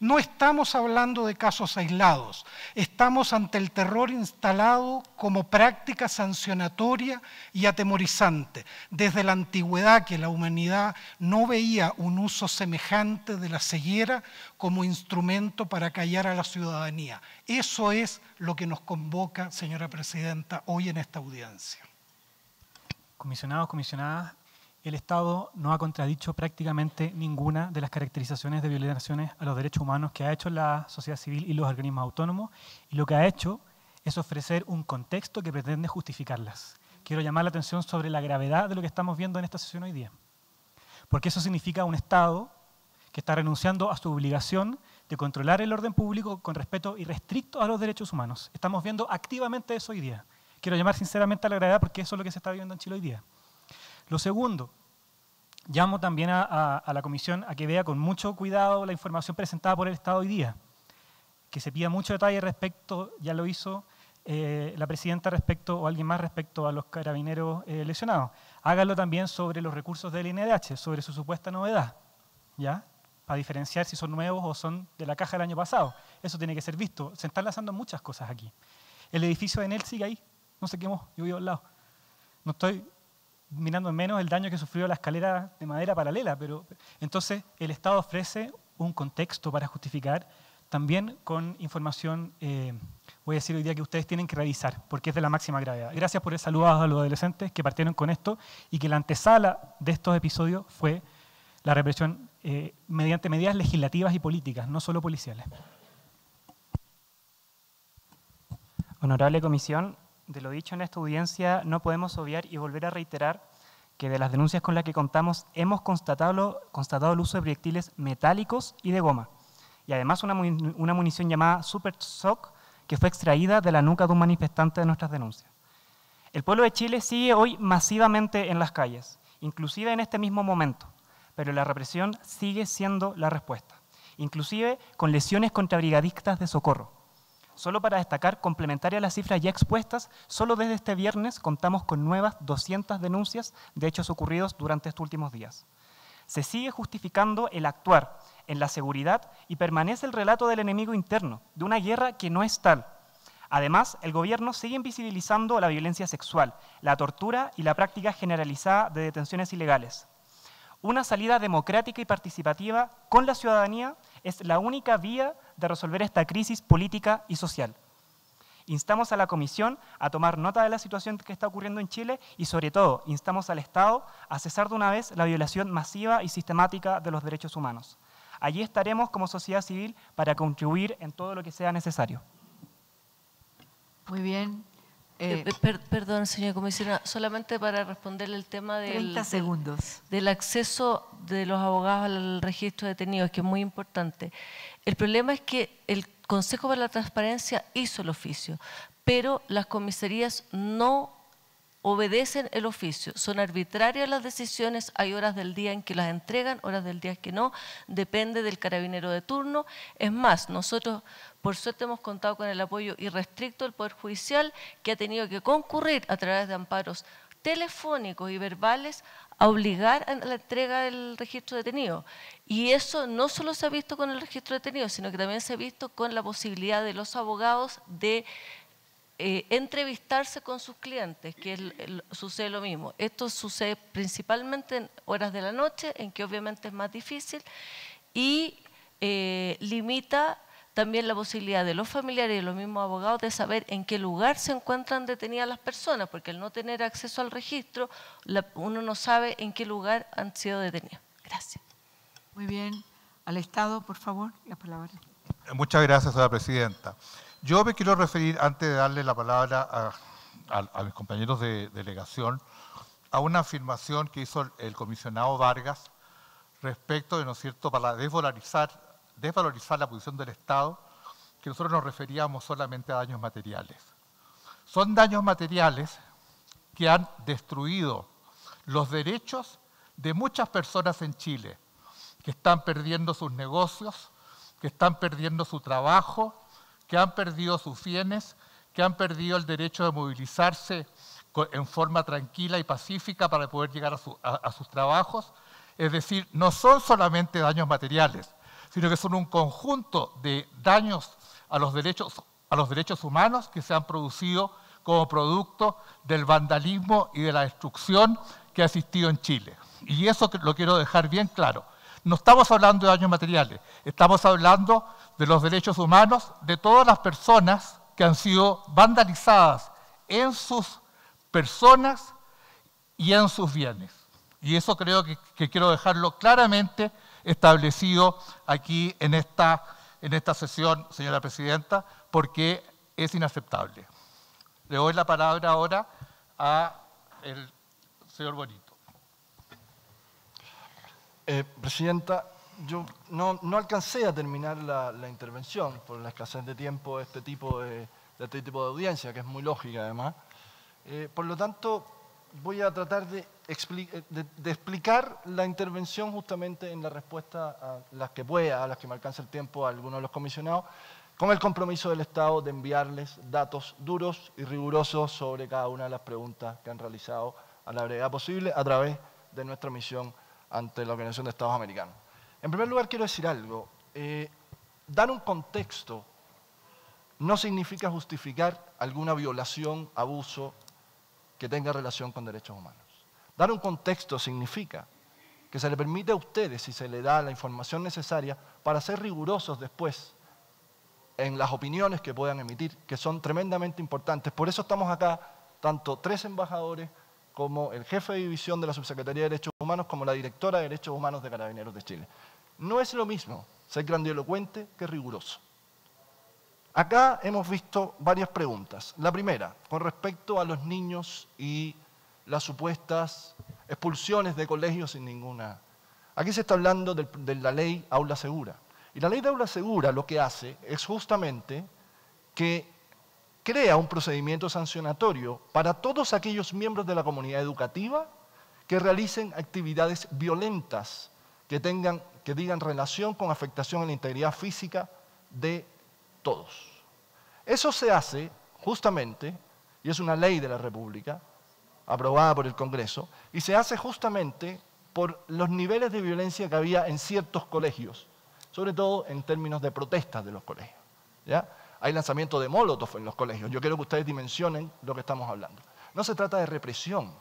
S2: No estamos hablando de casos aislados, estamos ante el terror instalado como práctica sancionatoria y atemorizante, desde la antigüedad que la humanidad no veía un uso semejante de la ceguera como instrumento para callar a la ciudadanía. Eso es lo que nos convoca, señora Presidenta, hoy en esta audiencia.
S3: Comisionados, comisionadas, el Estado no ha contradicho prácticamente ninguna de las caracterizaciones de violaciones a los derechos humanos que ha hecho la sociedad civil y los organismos autónomos, y lo que ha hecho es ofrecer un contexto que pretende justificarlas. Quiero llamar la atención sobre la gravedad de lo que estamos viendo en esta sesión hoy día, porque eso significa un Estado que está renunciando a su obligación de controlar el orden público con respeto irrestricto a los derechos humanos. Estamos viendo activamente eso hoy día. Quiero llamar sinceramente a la gravedad porque eso es lo que se está viendo en Chile hoy día. Lo segundo, llamo también a, la Comisión a que vea con mucho cuidado la información presentada por el Estado hoy día, que se pida mucho detalle respecto, ya lo hizo eh, la Presidenta respecto, o alguien más respecto a los carabineros eh, lesionados. Hágalo también sobre los recursos del INDH, sobre su supuesta novedad, ¿ya? Para diferenciar si son nuevos o son de la caja del año pasado. Eso tiene que ser visto. Se están lanzando muchas cosas aquí. El edificio de Enel sigue ahí, no se quemó, yo vivo al lado. No estoy mirando menos el daño que sufrió la escalera de madera paralela, pero entonces el Estado ofrece un contexto para justificar, también con información, eh, voy a decir hoy día que ustedes tienen que revisar, porque es de la máxima gravedad. Gracias por el saludo a los adolescentes que partieron con esto y que la antesala de estos episodios fue la represión eh, mediante medidas legislativas y políticas, no solo policiales.
S4: Honorable Comisión, de lo dicho en esta audiencia, no podemos obviar y volver a reiterar que de las denuncias con las que contamos hemos constatado, el uso de proyectiles metálicos y de goma, y además una, una munición llamada Super Shock que fue extraída de la nuca de un manifestante de nuestras denuncias. El pueblo de Chile sigue hoy masivamente en las calles, inclusive en este mismo momento, pero la represión sigue siendo la respuesta, inclusive con lesiones contra brigadistas de socorro. Solo para destacar, complementaria a las cifras ya expuestas, solo desde este viernes contamos con nuevas 200 denuncias de hechos ocurridos durante estos últimos días. Se sigue justificando el actuar en la seguridad y permanece el relato del enemigo interno, de una guerra que no es tal. Además, el gobierno sigue invisibilizando la violencia sexual, la tortura y la práctica generalizada de detenciones ilegales. Una salida democrática y participativa con la ciudadanía es la única vía de resolver esta crisis política y social. Instamos a la Comisión a tomar nota de la situación que está ocurriendo en Chile y sobre todo instamos al Estado a cesar de una vez la violación masiva y sistemática de los derechos humanos. Allí estaremos como sociedad civil para contribuir en todo lo que sea necesario.
S1: Muy bien.
S16: Eh, eh, perdón, señora comisionada, solamente para responderle el tema del,
S1: segundos.
S16: del acceso de los abogados al registro de detenidos, que es muy importante. El problema es que el Consejo para la Transparencia hizo el oficio, pero las comisarías no obedecen el oficio. Son arbitrarias las decisiones, hay horas del día en que las entregan, horas del día en que no, depende del carabinero de turno. Es más, nosotros por suerte hemos contado con el apoyo irrestricto del Poder Judicial que ha tenido que concurrir a través de amparos telefónicos y verbales a obligar a la entrega del registro detenido. Y eso no solo se ha visto con el registro detenido, sino que también se ha visto con la posibilidad de los abogados de eh, entrevistarse con sus clientes, que sucede lo mismo. Esto sucede principalmente en horas de la noche, en que obviamente es más difícil, y eh, limita también la posibilidad de los familiares y los mismos abogados de saber en qué lugar se encuentran detenidas las personas, porque al no tener acceso al registro, uno no sabe en qué lugar han sido detenidos. Gracias.
S1: Muy bien. Al Estado, por favor, la palabra.
S11: Muchas gracias, señora presidenta. Yo me quiero referir, antes de darle la palabra a, mis compañeros de delegación, a una afirmación que hizo el comisionado Vargas respecto de, ¿no es cierto?, para desvalorizar desvalorizar la posición del Estado, que nosotros nos referíamos solamente a daños materiales. Son daños materiales que han destruido los derechos de muchas personas en Chile que están perdiendo sus negocios, que están perdiendo su trabajo, que han perdido sus bienes, que han perdido el derecho de movilizarse en forma tranquila y pacífica para poder llegar a, sus trabajos. Es decir, no son solamente daños materiales, sino que son un conjunto de daños a los derechos, a los derechos humanos que se han producido como producto del vandalismo y de la destrucción que ha existido en Chile. Y eso lo quiero dejar bien claro. No estamos hablando de daños materiales, estamos hablando de los derechos humanos de todas las personas que han sido vandalizadas en sus personas y en sus bienes. Y eso creo que, quiero dejarlo claramente establecido aquí en esta, en esta sesión, señora presidenta, porque es inaceptable. Le doy la palabra ahora a el señor Bonito.
S12: Eh, presidenta, yo no, alcancé a terminar la, intervención por la escasez de tiempo de este tipo de, este tipo de audiencia, que es muy lógica además. Eh, por lo tanto, voy a tratar de, explicar la intervención justamente en la respuesta a las que pueda, a las que me alcance el tiempo a algunos de los comisionados, con el compromiso del Estado de enviarles datos duros y rigurosos sobre cada una de las preguntas que han realizado a la brevedad posible a través de nuestra misión ante la Organización de Estados Americanos. En primer lugar, quiero decir algo. Eh, dar un contexto no significa justificar alguna violación, abuso que tenga relación con derechos humanos. Dar un contexto significa que se le permite a ustedes, si se le da la información necesaria, para ser rigurosos después en las opiniones que puedan emitir, que son tremendamente importantes. Por eso estamos acá, tanto tres embajadores como el jefe de división de la Subsecretaría de Derechos Humanos, como la directora de Derechos Humanos de Carabineros de Chile. No es lo mismo ser grandilocuente que riguroso. Acá hemos visto varias preguntas. La primera, con respecto a los niños y las supuestas expulsiones de colegios sin ninguna... Aquí se está hablando de, la ley Aula Segura. Y la ley de Aula Segura lo que hace es justamente que crea un procedimiento sancionatorio para todos aquellos miembros de la comunidad educativa que realicen actividades violentas que, tengan, que digan relación con afectación a la integridad física de todos. Eso se hace justamente, y es una ley de la República, aprobada por el Congreso, y se hace justamente por los niveles de violencia que había en ciertos colegios, sobre todo en términos de protestas de los colegios. ¿ya? hay lanzamiento de molotov en los colegios. Yo quiero que ustedes dimensionen lo que estamos hablando. No se trata de represión.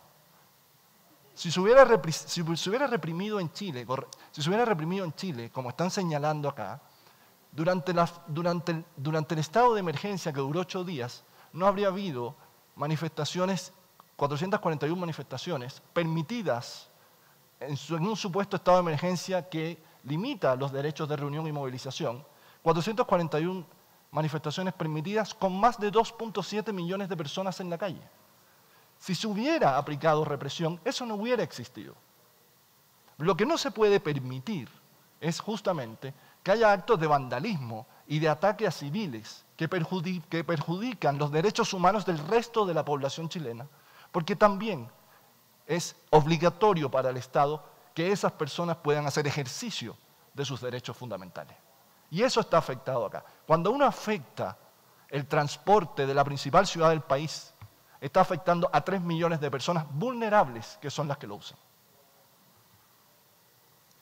S12: Si se hubiera, reprimido en Chile, si se hubiera reprimido en Chile, como están señalando acá, durante, durante, durante el estado de emergencia que duró ocho días, no habría habido manifestaciones, 441 manifestaciones permitidas en, en un supuesto estado de emergencia que limita los derechos de reunión y movilización, 441 manifestaciones permitidas con más de 2.7 millones de personas en la calle. Si se hubiera aplicado represión, eso no hubiera existido. Lo que no se puede permitir es justamente que haya actos de vandalismo y de ataque a civiles que, perjudican los derechos humanos del resto de la población chilena, porque también es obligatorio para el Estado que esas personas puedan hacer ejercicio de sus derechos fundamentales. Y eso está afectado acá. Cuando uno afecta el transporte de la principal ciudad del país, está afectando a 3 millones de personas vulnerables que son las que lo usan.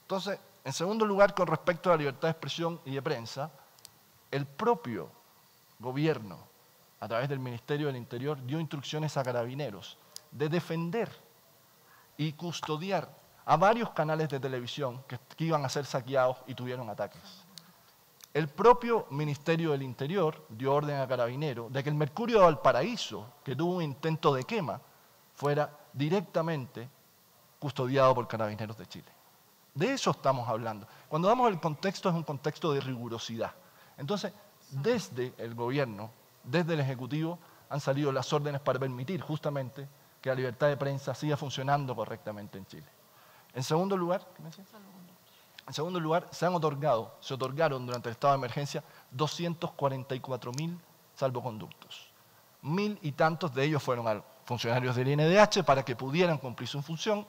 S12: Entonces, en segundo lugar, con respecto a la libertad de expresión y de prensa, el propio gobierno, a través del Ministerio del Interior, dio instrucciones a carabineros de defender y custodiar a varios canales de televisión que, iban a ser saqueados y tuvieron ataques. El propio Ministerio del Interior dio orden a Carabinero de que el Mercurio de Valparaíso, que tuvo un intento de quema, fuera directamente custodiado por Carabineros de Chile. De eso estamos hablando. Cuando damos el contexto es un contexto de rigurosidad. Entonces, desde el gobierno, desde el Ejecutivo, han salido las órdenes para permitir justamente que la libertad de prensa siga funcionando correctamente en Chile. En segundo lugar, ¿qué me en segundo lugar, se han otorgado, se otorgaron durante el estado de emergencia 244 mil salvoconductos. Mil y tantos de ellos fueron a funcionarios del INDH para que pudieran cumplir su función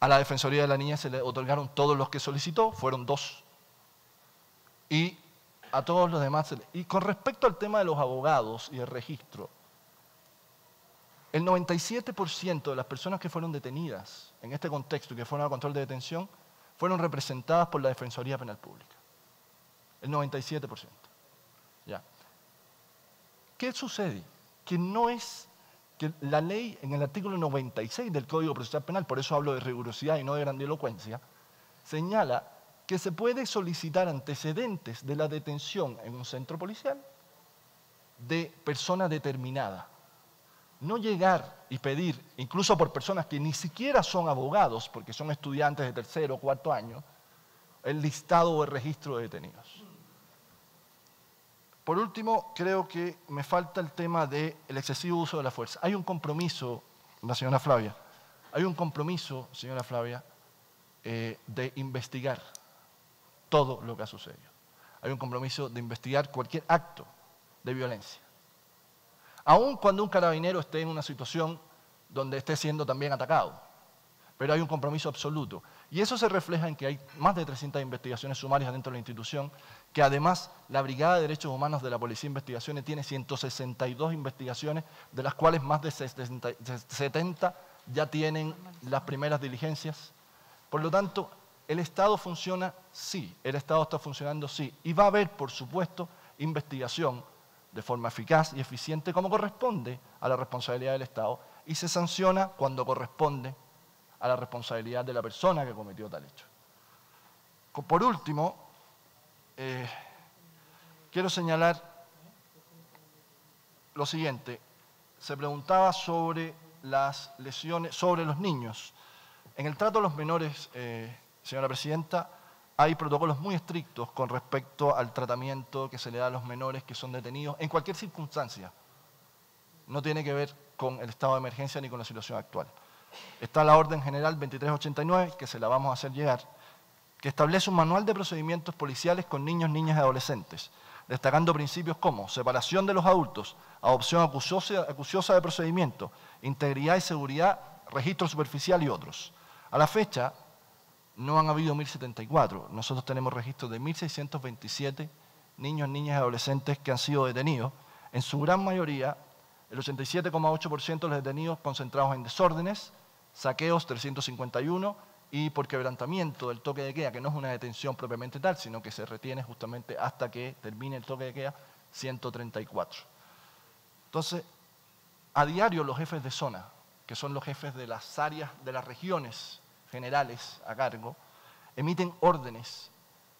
S12: A la Defensoría de la Niña se le otorgaron todos los que solicitó, fueron dos. Y a todos los demás. Y con respecto al tema de los abogados y el registro, el 97% de las personas que fueron detenidas en este contexto y que fueron a control de detención fueron representadas por la Defensoría Penal Pública. El 97%. Ya. ¿Qué sucede? Que no es que la ley en el artículo 96 del Código Procesal Penal, por eso hablo de rigurosidad y no de grandilocuencia, señala que se puede solicitar antecedentes de la detención en un centro policial de persona determinada. No llegar y pedir, incluso por personas que ni siquiera son abogados, porque son estudiantes de tercero o cuarto año, el listado o el registro de detenidos. Por último, creo que me falta el tema del excesivo uso de la fuerza. Hay un compromiso, la señora Flavia, hay un compromiso, señora Flavia, eh, de investigar todo lo que ha sucedido. Hay un compromiso de investigar cualquier acto de violencia. Aun cuando un carabinero esté en una situación donde esté siendo también atacado. Pero hay un compromiso absoluto. Y eso se refleja en que hay más de 300 investigaciones sumarias dentro de la institución, que además la Brigada de Derechos Humanos de la Policía de Investigaciones tiene 162 investigaciones, de las cuales más de 60 70 ya tienen las primeras diligencias. Por lo tanto, ¿el Estado funciona? Sí. ¿El Estado está funcionando? Sí. Y va a haber, por supuesto, investigación de forma eficaz y eficiente como corresponde a la responsabilidad del Estado y se sanciona cuando corresponde a la responsabilidad de la persona que cometió tal hecho. Por último, eh, quiero señalar lo siguiente. Se preguntaba sobre las lesiones, sobre los niños. En el trato a los menores, eh, señora Presidenta, hay protocolos muy estrictos con respecto al tratamiento que se le da a los menores que son detenidos en cualquier circunstancia. No tiene que ver con el estado de emergencia ni con la situación actual. Está la Orden General 2389, que se la vamos a hacer llegar, que establece un manual de procedimientos policiales con niños, niñas y adolescentes, destacando principios como separación de los adultos, adopción acuciosa, de procedimiento, integridad y seguridad, registro superficial y otros. A la fecha, no han habido 1.074. Nosotros tenemos registros de 1.627 niños, niñas y adolescentes que han sido detenidos. En su gran mayoría, el 87,8% de los detenidos concentrados en desórdenes, saqueos 351 y por quebrantamiento del toque de queda, que no es una detención propiamente tal, sino que se retiene justamente hasta que termine el toque de queda, 134. Entonces, a diario los jefes de zona, que son los jefes de las áreas, de las regiones generales a cargo, emiten órdenes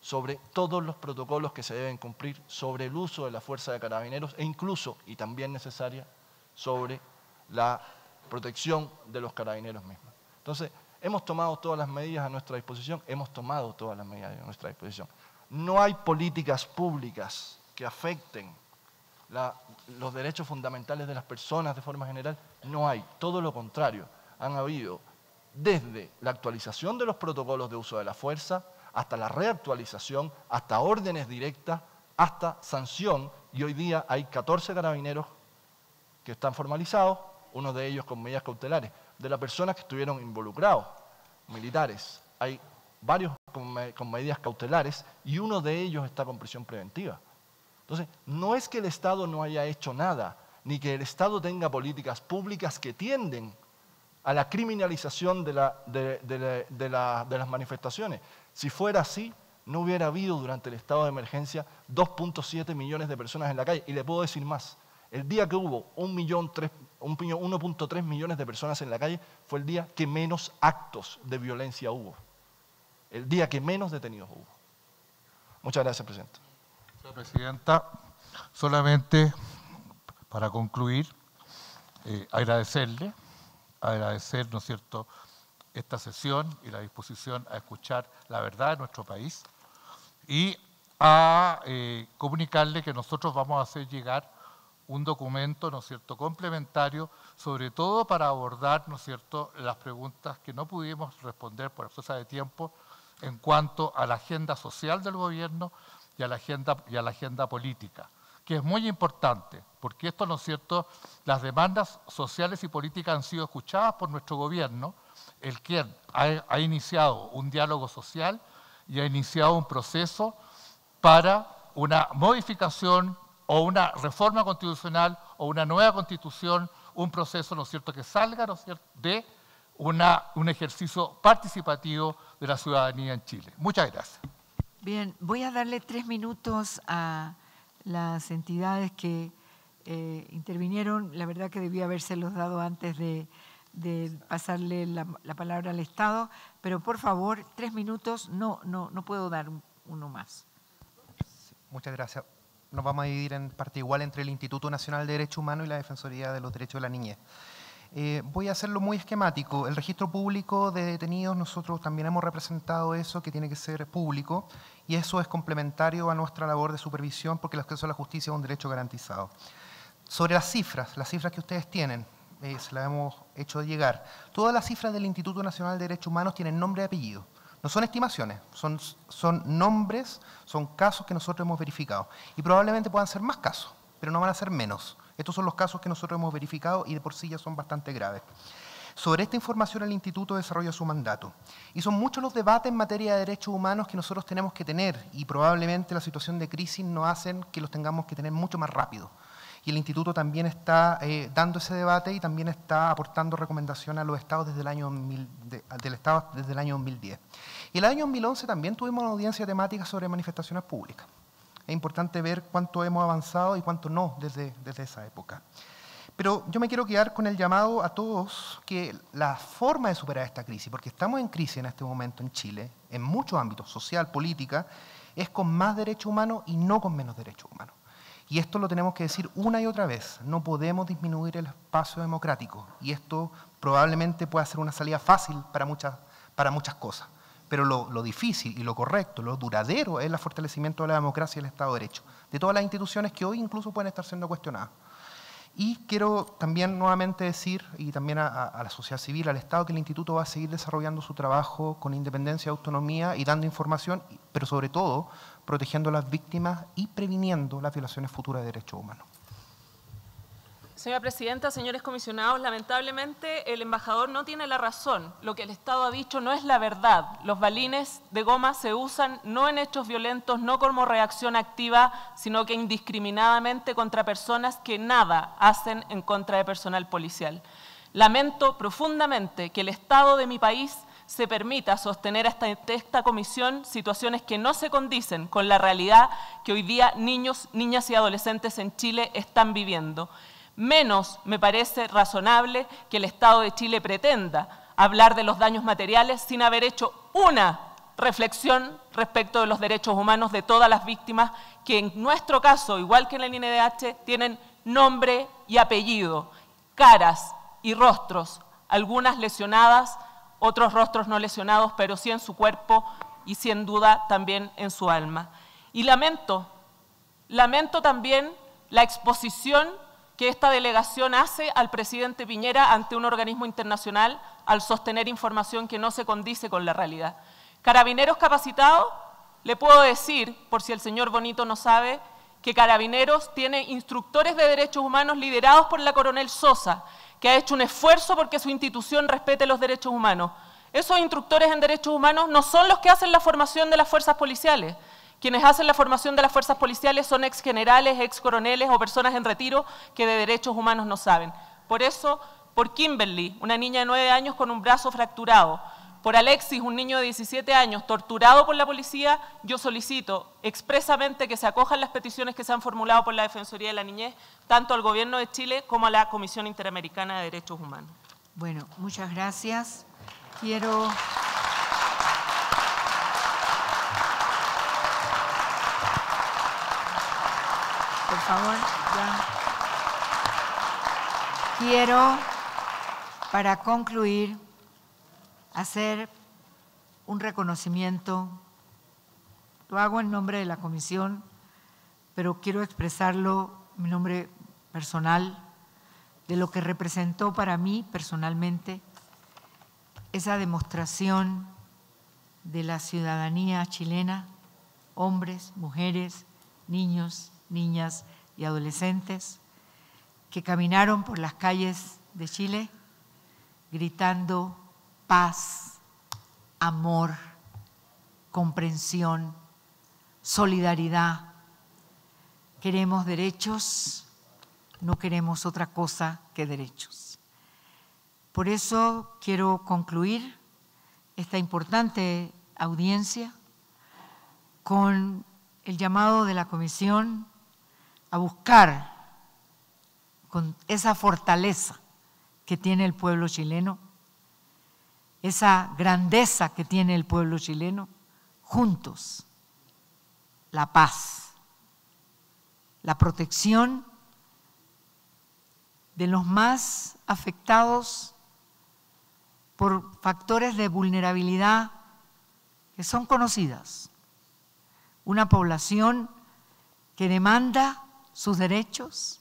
S12: sobre todos los protocolos que se deben cumplir sobre el uso de la fuerza de carabineros e incluso, y también necesaria, sobre la protección de los carabineros mismos. Entonces, hemos tomado todas las medidas a nuestra disposición, hemos tomado todas las medidas a nuestra disposición. No hay políticas públicas que afecten los derechos fundamentales de las personas de forma general, no hay. Todo lo contrario, han habido desde la actualización de los protocolos de uso de la fuerza, hasta la reactualización, hasta órdenes directas, hasta sanción, y hoy día hay 14 carabineros que están formalizados, uno de ellos con medidas cautelares, de las personas que estuvieron involucrados, militares. Hay varios con, medidas cautelares y uno de ellos está con prisión preventiva. Entonces, no es que el Estado no haya hecho nada, ni que el Estado tenga políticas públicas que tienden a la criminalización de, la, de, las manifestaciones. Si fuera así, no hubiera habido durante el estado de emergencia 2.7 millones de personas en la calle. Y le puedo decir más, el día que hubo 1.300.000 1.3 millones de personas en la calle fue el día que menos actos de violencia hubo. El día que menos detenidos hubo. Muchas gracias, Presidente.
S11: Señora Presidenta, solamente para concluir, eh, agradecerle, agradecer, ¿no es cierto?, esta sesión y la disposición a escuchar la verdad de nuestro país y a eh, comunicarle que nosotros vamos a hacer llegar un documento, ¿no es cierto?, complementario, sobre todo para abordar, ¿no es cierto?, las preguntas que no pudimos responder por ausencia de tiempo en cuanto a la agenda social del gobierno y a la agenda, y a la agenda política, que es muy importante, porque esto, ¿no es cierto?, las demandas sociales y políticas han sido escuchadas por nuestro gobierno el quien ha iniciado un diálogo social y ha iniciado un proceso para una modificación o una reforma constitucional o una nueva constitución, un proceso, ¿no es cierto?, que salga, ¿no es cierto?, de una, un ejercicio participativo de la ciudadanía en Chile. Muchas gracias.
S1: Bien, voy a darle tres minutos a las entidades que eh, intervinieron. La verdad que debía habérselos dado antes de, de pasarle la, la, palabra al Estado, pero por favor, tres minutos, no, no, no puedo dar uno más.
S9: Muchas gracias. Nos vamos a dividir en parte igual entre el Instituto Nacional de Derechos Humanos y la Defensoría de los Derechos de la Niñez. Eh, voy a hacerlo muy esquemático. El registro público de detenidos, nosotros también hemos representado eso, que tiene que ser público, y eso es complementario a nuestra labor de supervisión porque el acceso a la justicia es un derecho garantizado. Sobre las cifras, las cifras que ustedes tienen, eh, se las hemos hecho llegar. Todas las cifras del Instituto Nacional de Derechos Humanos tienen nombre y apellido. No son estimaciones, son, nombres, son casos que nosotros hemos verificado. Y probablemente puedan ser más casos, pero no van a ser menos. Estos son los casos que nosotros hemos verificado y de por sí ya son bastante graves. Sobre esta información el Instituto desarrolla su mandato. Y son muchos los debates en materia de derechos humanos que nosotros tenemos que tener y probablemente la situación de crisis nos hacen que los tengamos que tener mucho más rápido. Y el Instituto también está eh, dando ese debate y también está aportando recomendaciones a los estados desde el año, de, del estado desde el año 2010. Y el año 2011 también tuvimos una audiencia temática sobre manifestaciones públicas. Es importante ver cuánto hemos avanzado y cuánto no desde, desde esa época. Pero yo me quiero quedar con el llamado a todos que la forma de superar esta crisis, porque estamos en crisis en este momento en Chile, en muchos ámbitos, social, política, es con más derechos humanos y no con menos derechos humanos. Y esto lo tenemos que decir una y otra vez. No podemos disminuir el espacio democrático. Y esto probablemente pueda ser una salida fácil para muchas, para muchas cosas. Pero lo, lo, difícil y lo correcto, lo duradero, es el fortalecimiento de la democracia y el Estado de Derecho, de todas las instituciones que hoy incluso pueden estar siendo cuestionadas. Y quiero también nuevamente decir, y también a, la sociedad civil, al Estado, que el Instituto va a seguir desarrollando su trabajo con independencia y autonomía y dando información, pero sobre todo protegiendo a las víctimas y previniendo las violaciones futuras de derechos humanos.
S10: Señora Presidenta, señores comisionados, lamentablemente el embajador no tiene la razón. Lo que el Estado ha dicho no es la verdad. Los balines de goma se usan no en hechos violentos, no como reacción activa, sino que indiscriminadamente contra personas que nada hacen en contra de personal policial. Lamento profundamente que el Estado de mi país se permita sostener hasta esta comisión situaciones que no se condicen con la realidad que hoy día niños, niñas y adolescentes en Chile están viviendo menos me parece razonable que el Estado de Chile pretenda hablar de los daños materiales sin haber hecho una reflexión respecto de los derechos humanos de todas las víctimas que en nuestro caso, igual que en el INDH, tienen nombre y apellido, caras y rostros, algunas lesionadas, otros rostros no lesionados, pero sí en su cuerpo y sin duda también en su alma. Y lamento, lamento también la exposición que esta delegación hace al presidente Piñera ante un organismo internacional al sostener información que no se condice con la realidad. Carabineros capacitados, le puedo decir, por si el señor Bonito no sabe, que Carabineros tiene instructores de derechos humanos liderados por la coronel Sosa, que ha hecho un esfuerzo porque su institución respete los derechos humanos. Esos instructores en derechos humanos no son los que hacen la formación de las fuerzas policiales, quienes hacen la formación de las fuerzas policiales son ex generales, ex coroneles o personas en retiro que de derechos humanos no saben. Por eso, por Kimberly, una niña de 9 años con un brazo fracturado, por Alexis, un niño de 17 años torturado por la policía, yo solicito expresamente que se acojan las peticiones que se han formulado por la Defensoría de la Niñez, tanto al Gobierno de Chile como a la Comisión Interamericana de Derechos Humanos.
S1: Bueno, muchas gracias. Quiero... por favor, ya. Quiero, para concluir, hacer un reconocimiento. Lo hago en nombre de la comisión, pero quiero expresarlo en mi nombre personal, de lo que representó para mí personalmente esa demostración de la ciudadanía chilena, hombres, mujeres, niños, niñas y adolescentes que caminaron por las calles de Chile gritando paz, amor, comprensión, solidaridad. Queremos derechos, no queremos otra cosa que derechos. Por eso quiero concluir esta importante audiencia con el llamado de la Comisión a buscar con esa fortaleza que tiene el pueblo chileno, esa grandeza que tiene el pueblo chileno, juntos, la paz, la protección de los más afectados por factores de vulnerabilidad que son conocidas. Una población que demanda sus derechos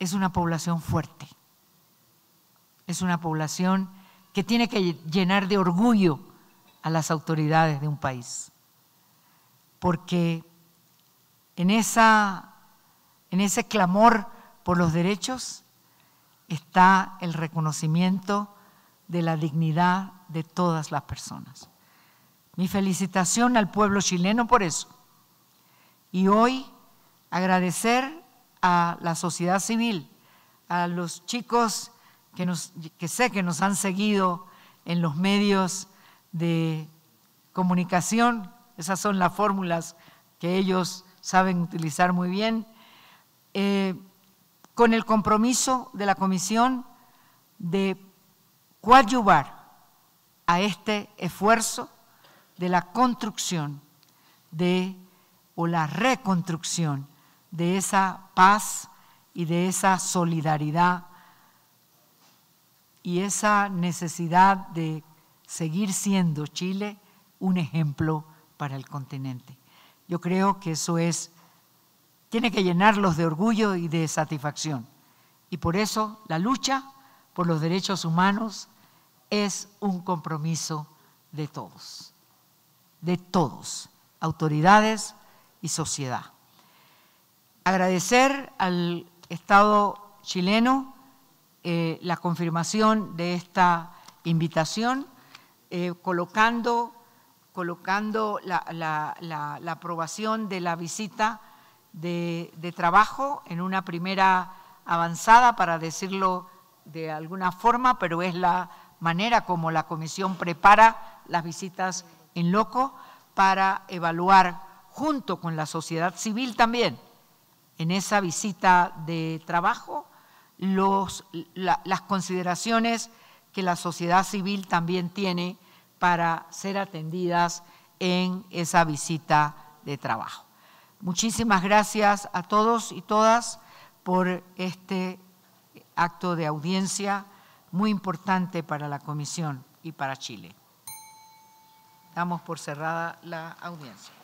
S1: es una población fuerte. Es una población que tiene que llenar de orgullo a las autoridades de un país. Porque en, esa, en ese clamor por los derechos está el reconocimiento de la dignidad de todas las personas. Mi felicitación al pueblo chileno por eso. Y hoy agradecer a la sociedad civil, a los chicos que, sé que nos han seguido en los medios de comunicación, esas son las fórmulas que ellos saben utilizar muy bien, eh, con el compromiso de la Comisión de coadyuvar a este esfuerzo de la construcción de o la reconstrucción de esa paz y de esa solidaridad y esa necesidad de seguir siendo Chile un ejemplo para el continente. Yo creo que eso es, tiene que llenarlos de orgullo y de satisfacción. Y por eso la lucha por los derechos humanos es un compromiso de todos, de todos, autoridades y sociedad. Agradecer al Estado chileno eh, la confirmación de esta invitación, eh, colocando, colocando la, aprobación de la visita de, de trabajo en una primera avanzada, para decirlo de alguna forma, pero es la manera como la Comisión prepara las visitas en loco para evaluar junto con la sociedad civil también en esa visita de trabajo las consideraciones que la sociedad civil también tiene para ser atendidas en esa visita de trabajo. Muchísimas gracias a todos y todas por este acto de audiencia muy importante para la Comisión y para Chile. Damos por cerrada la audiencia.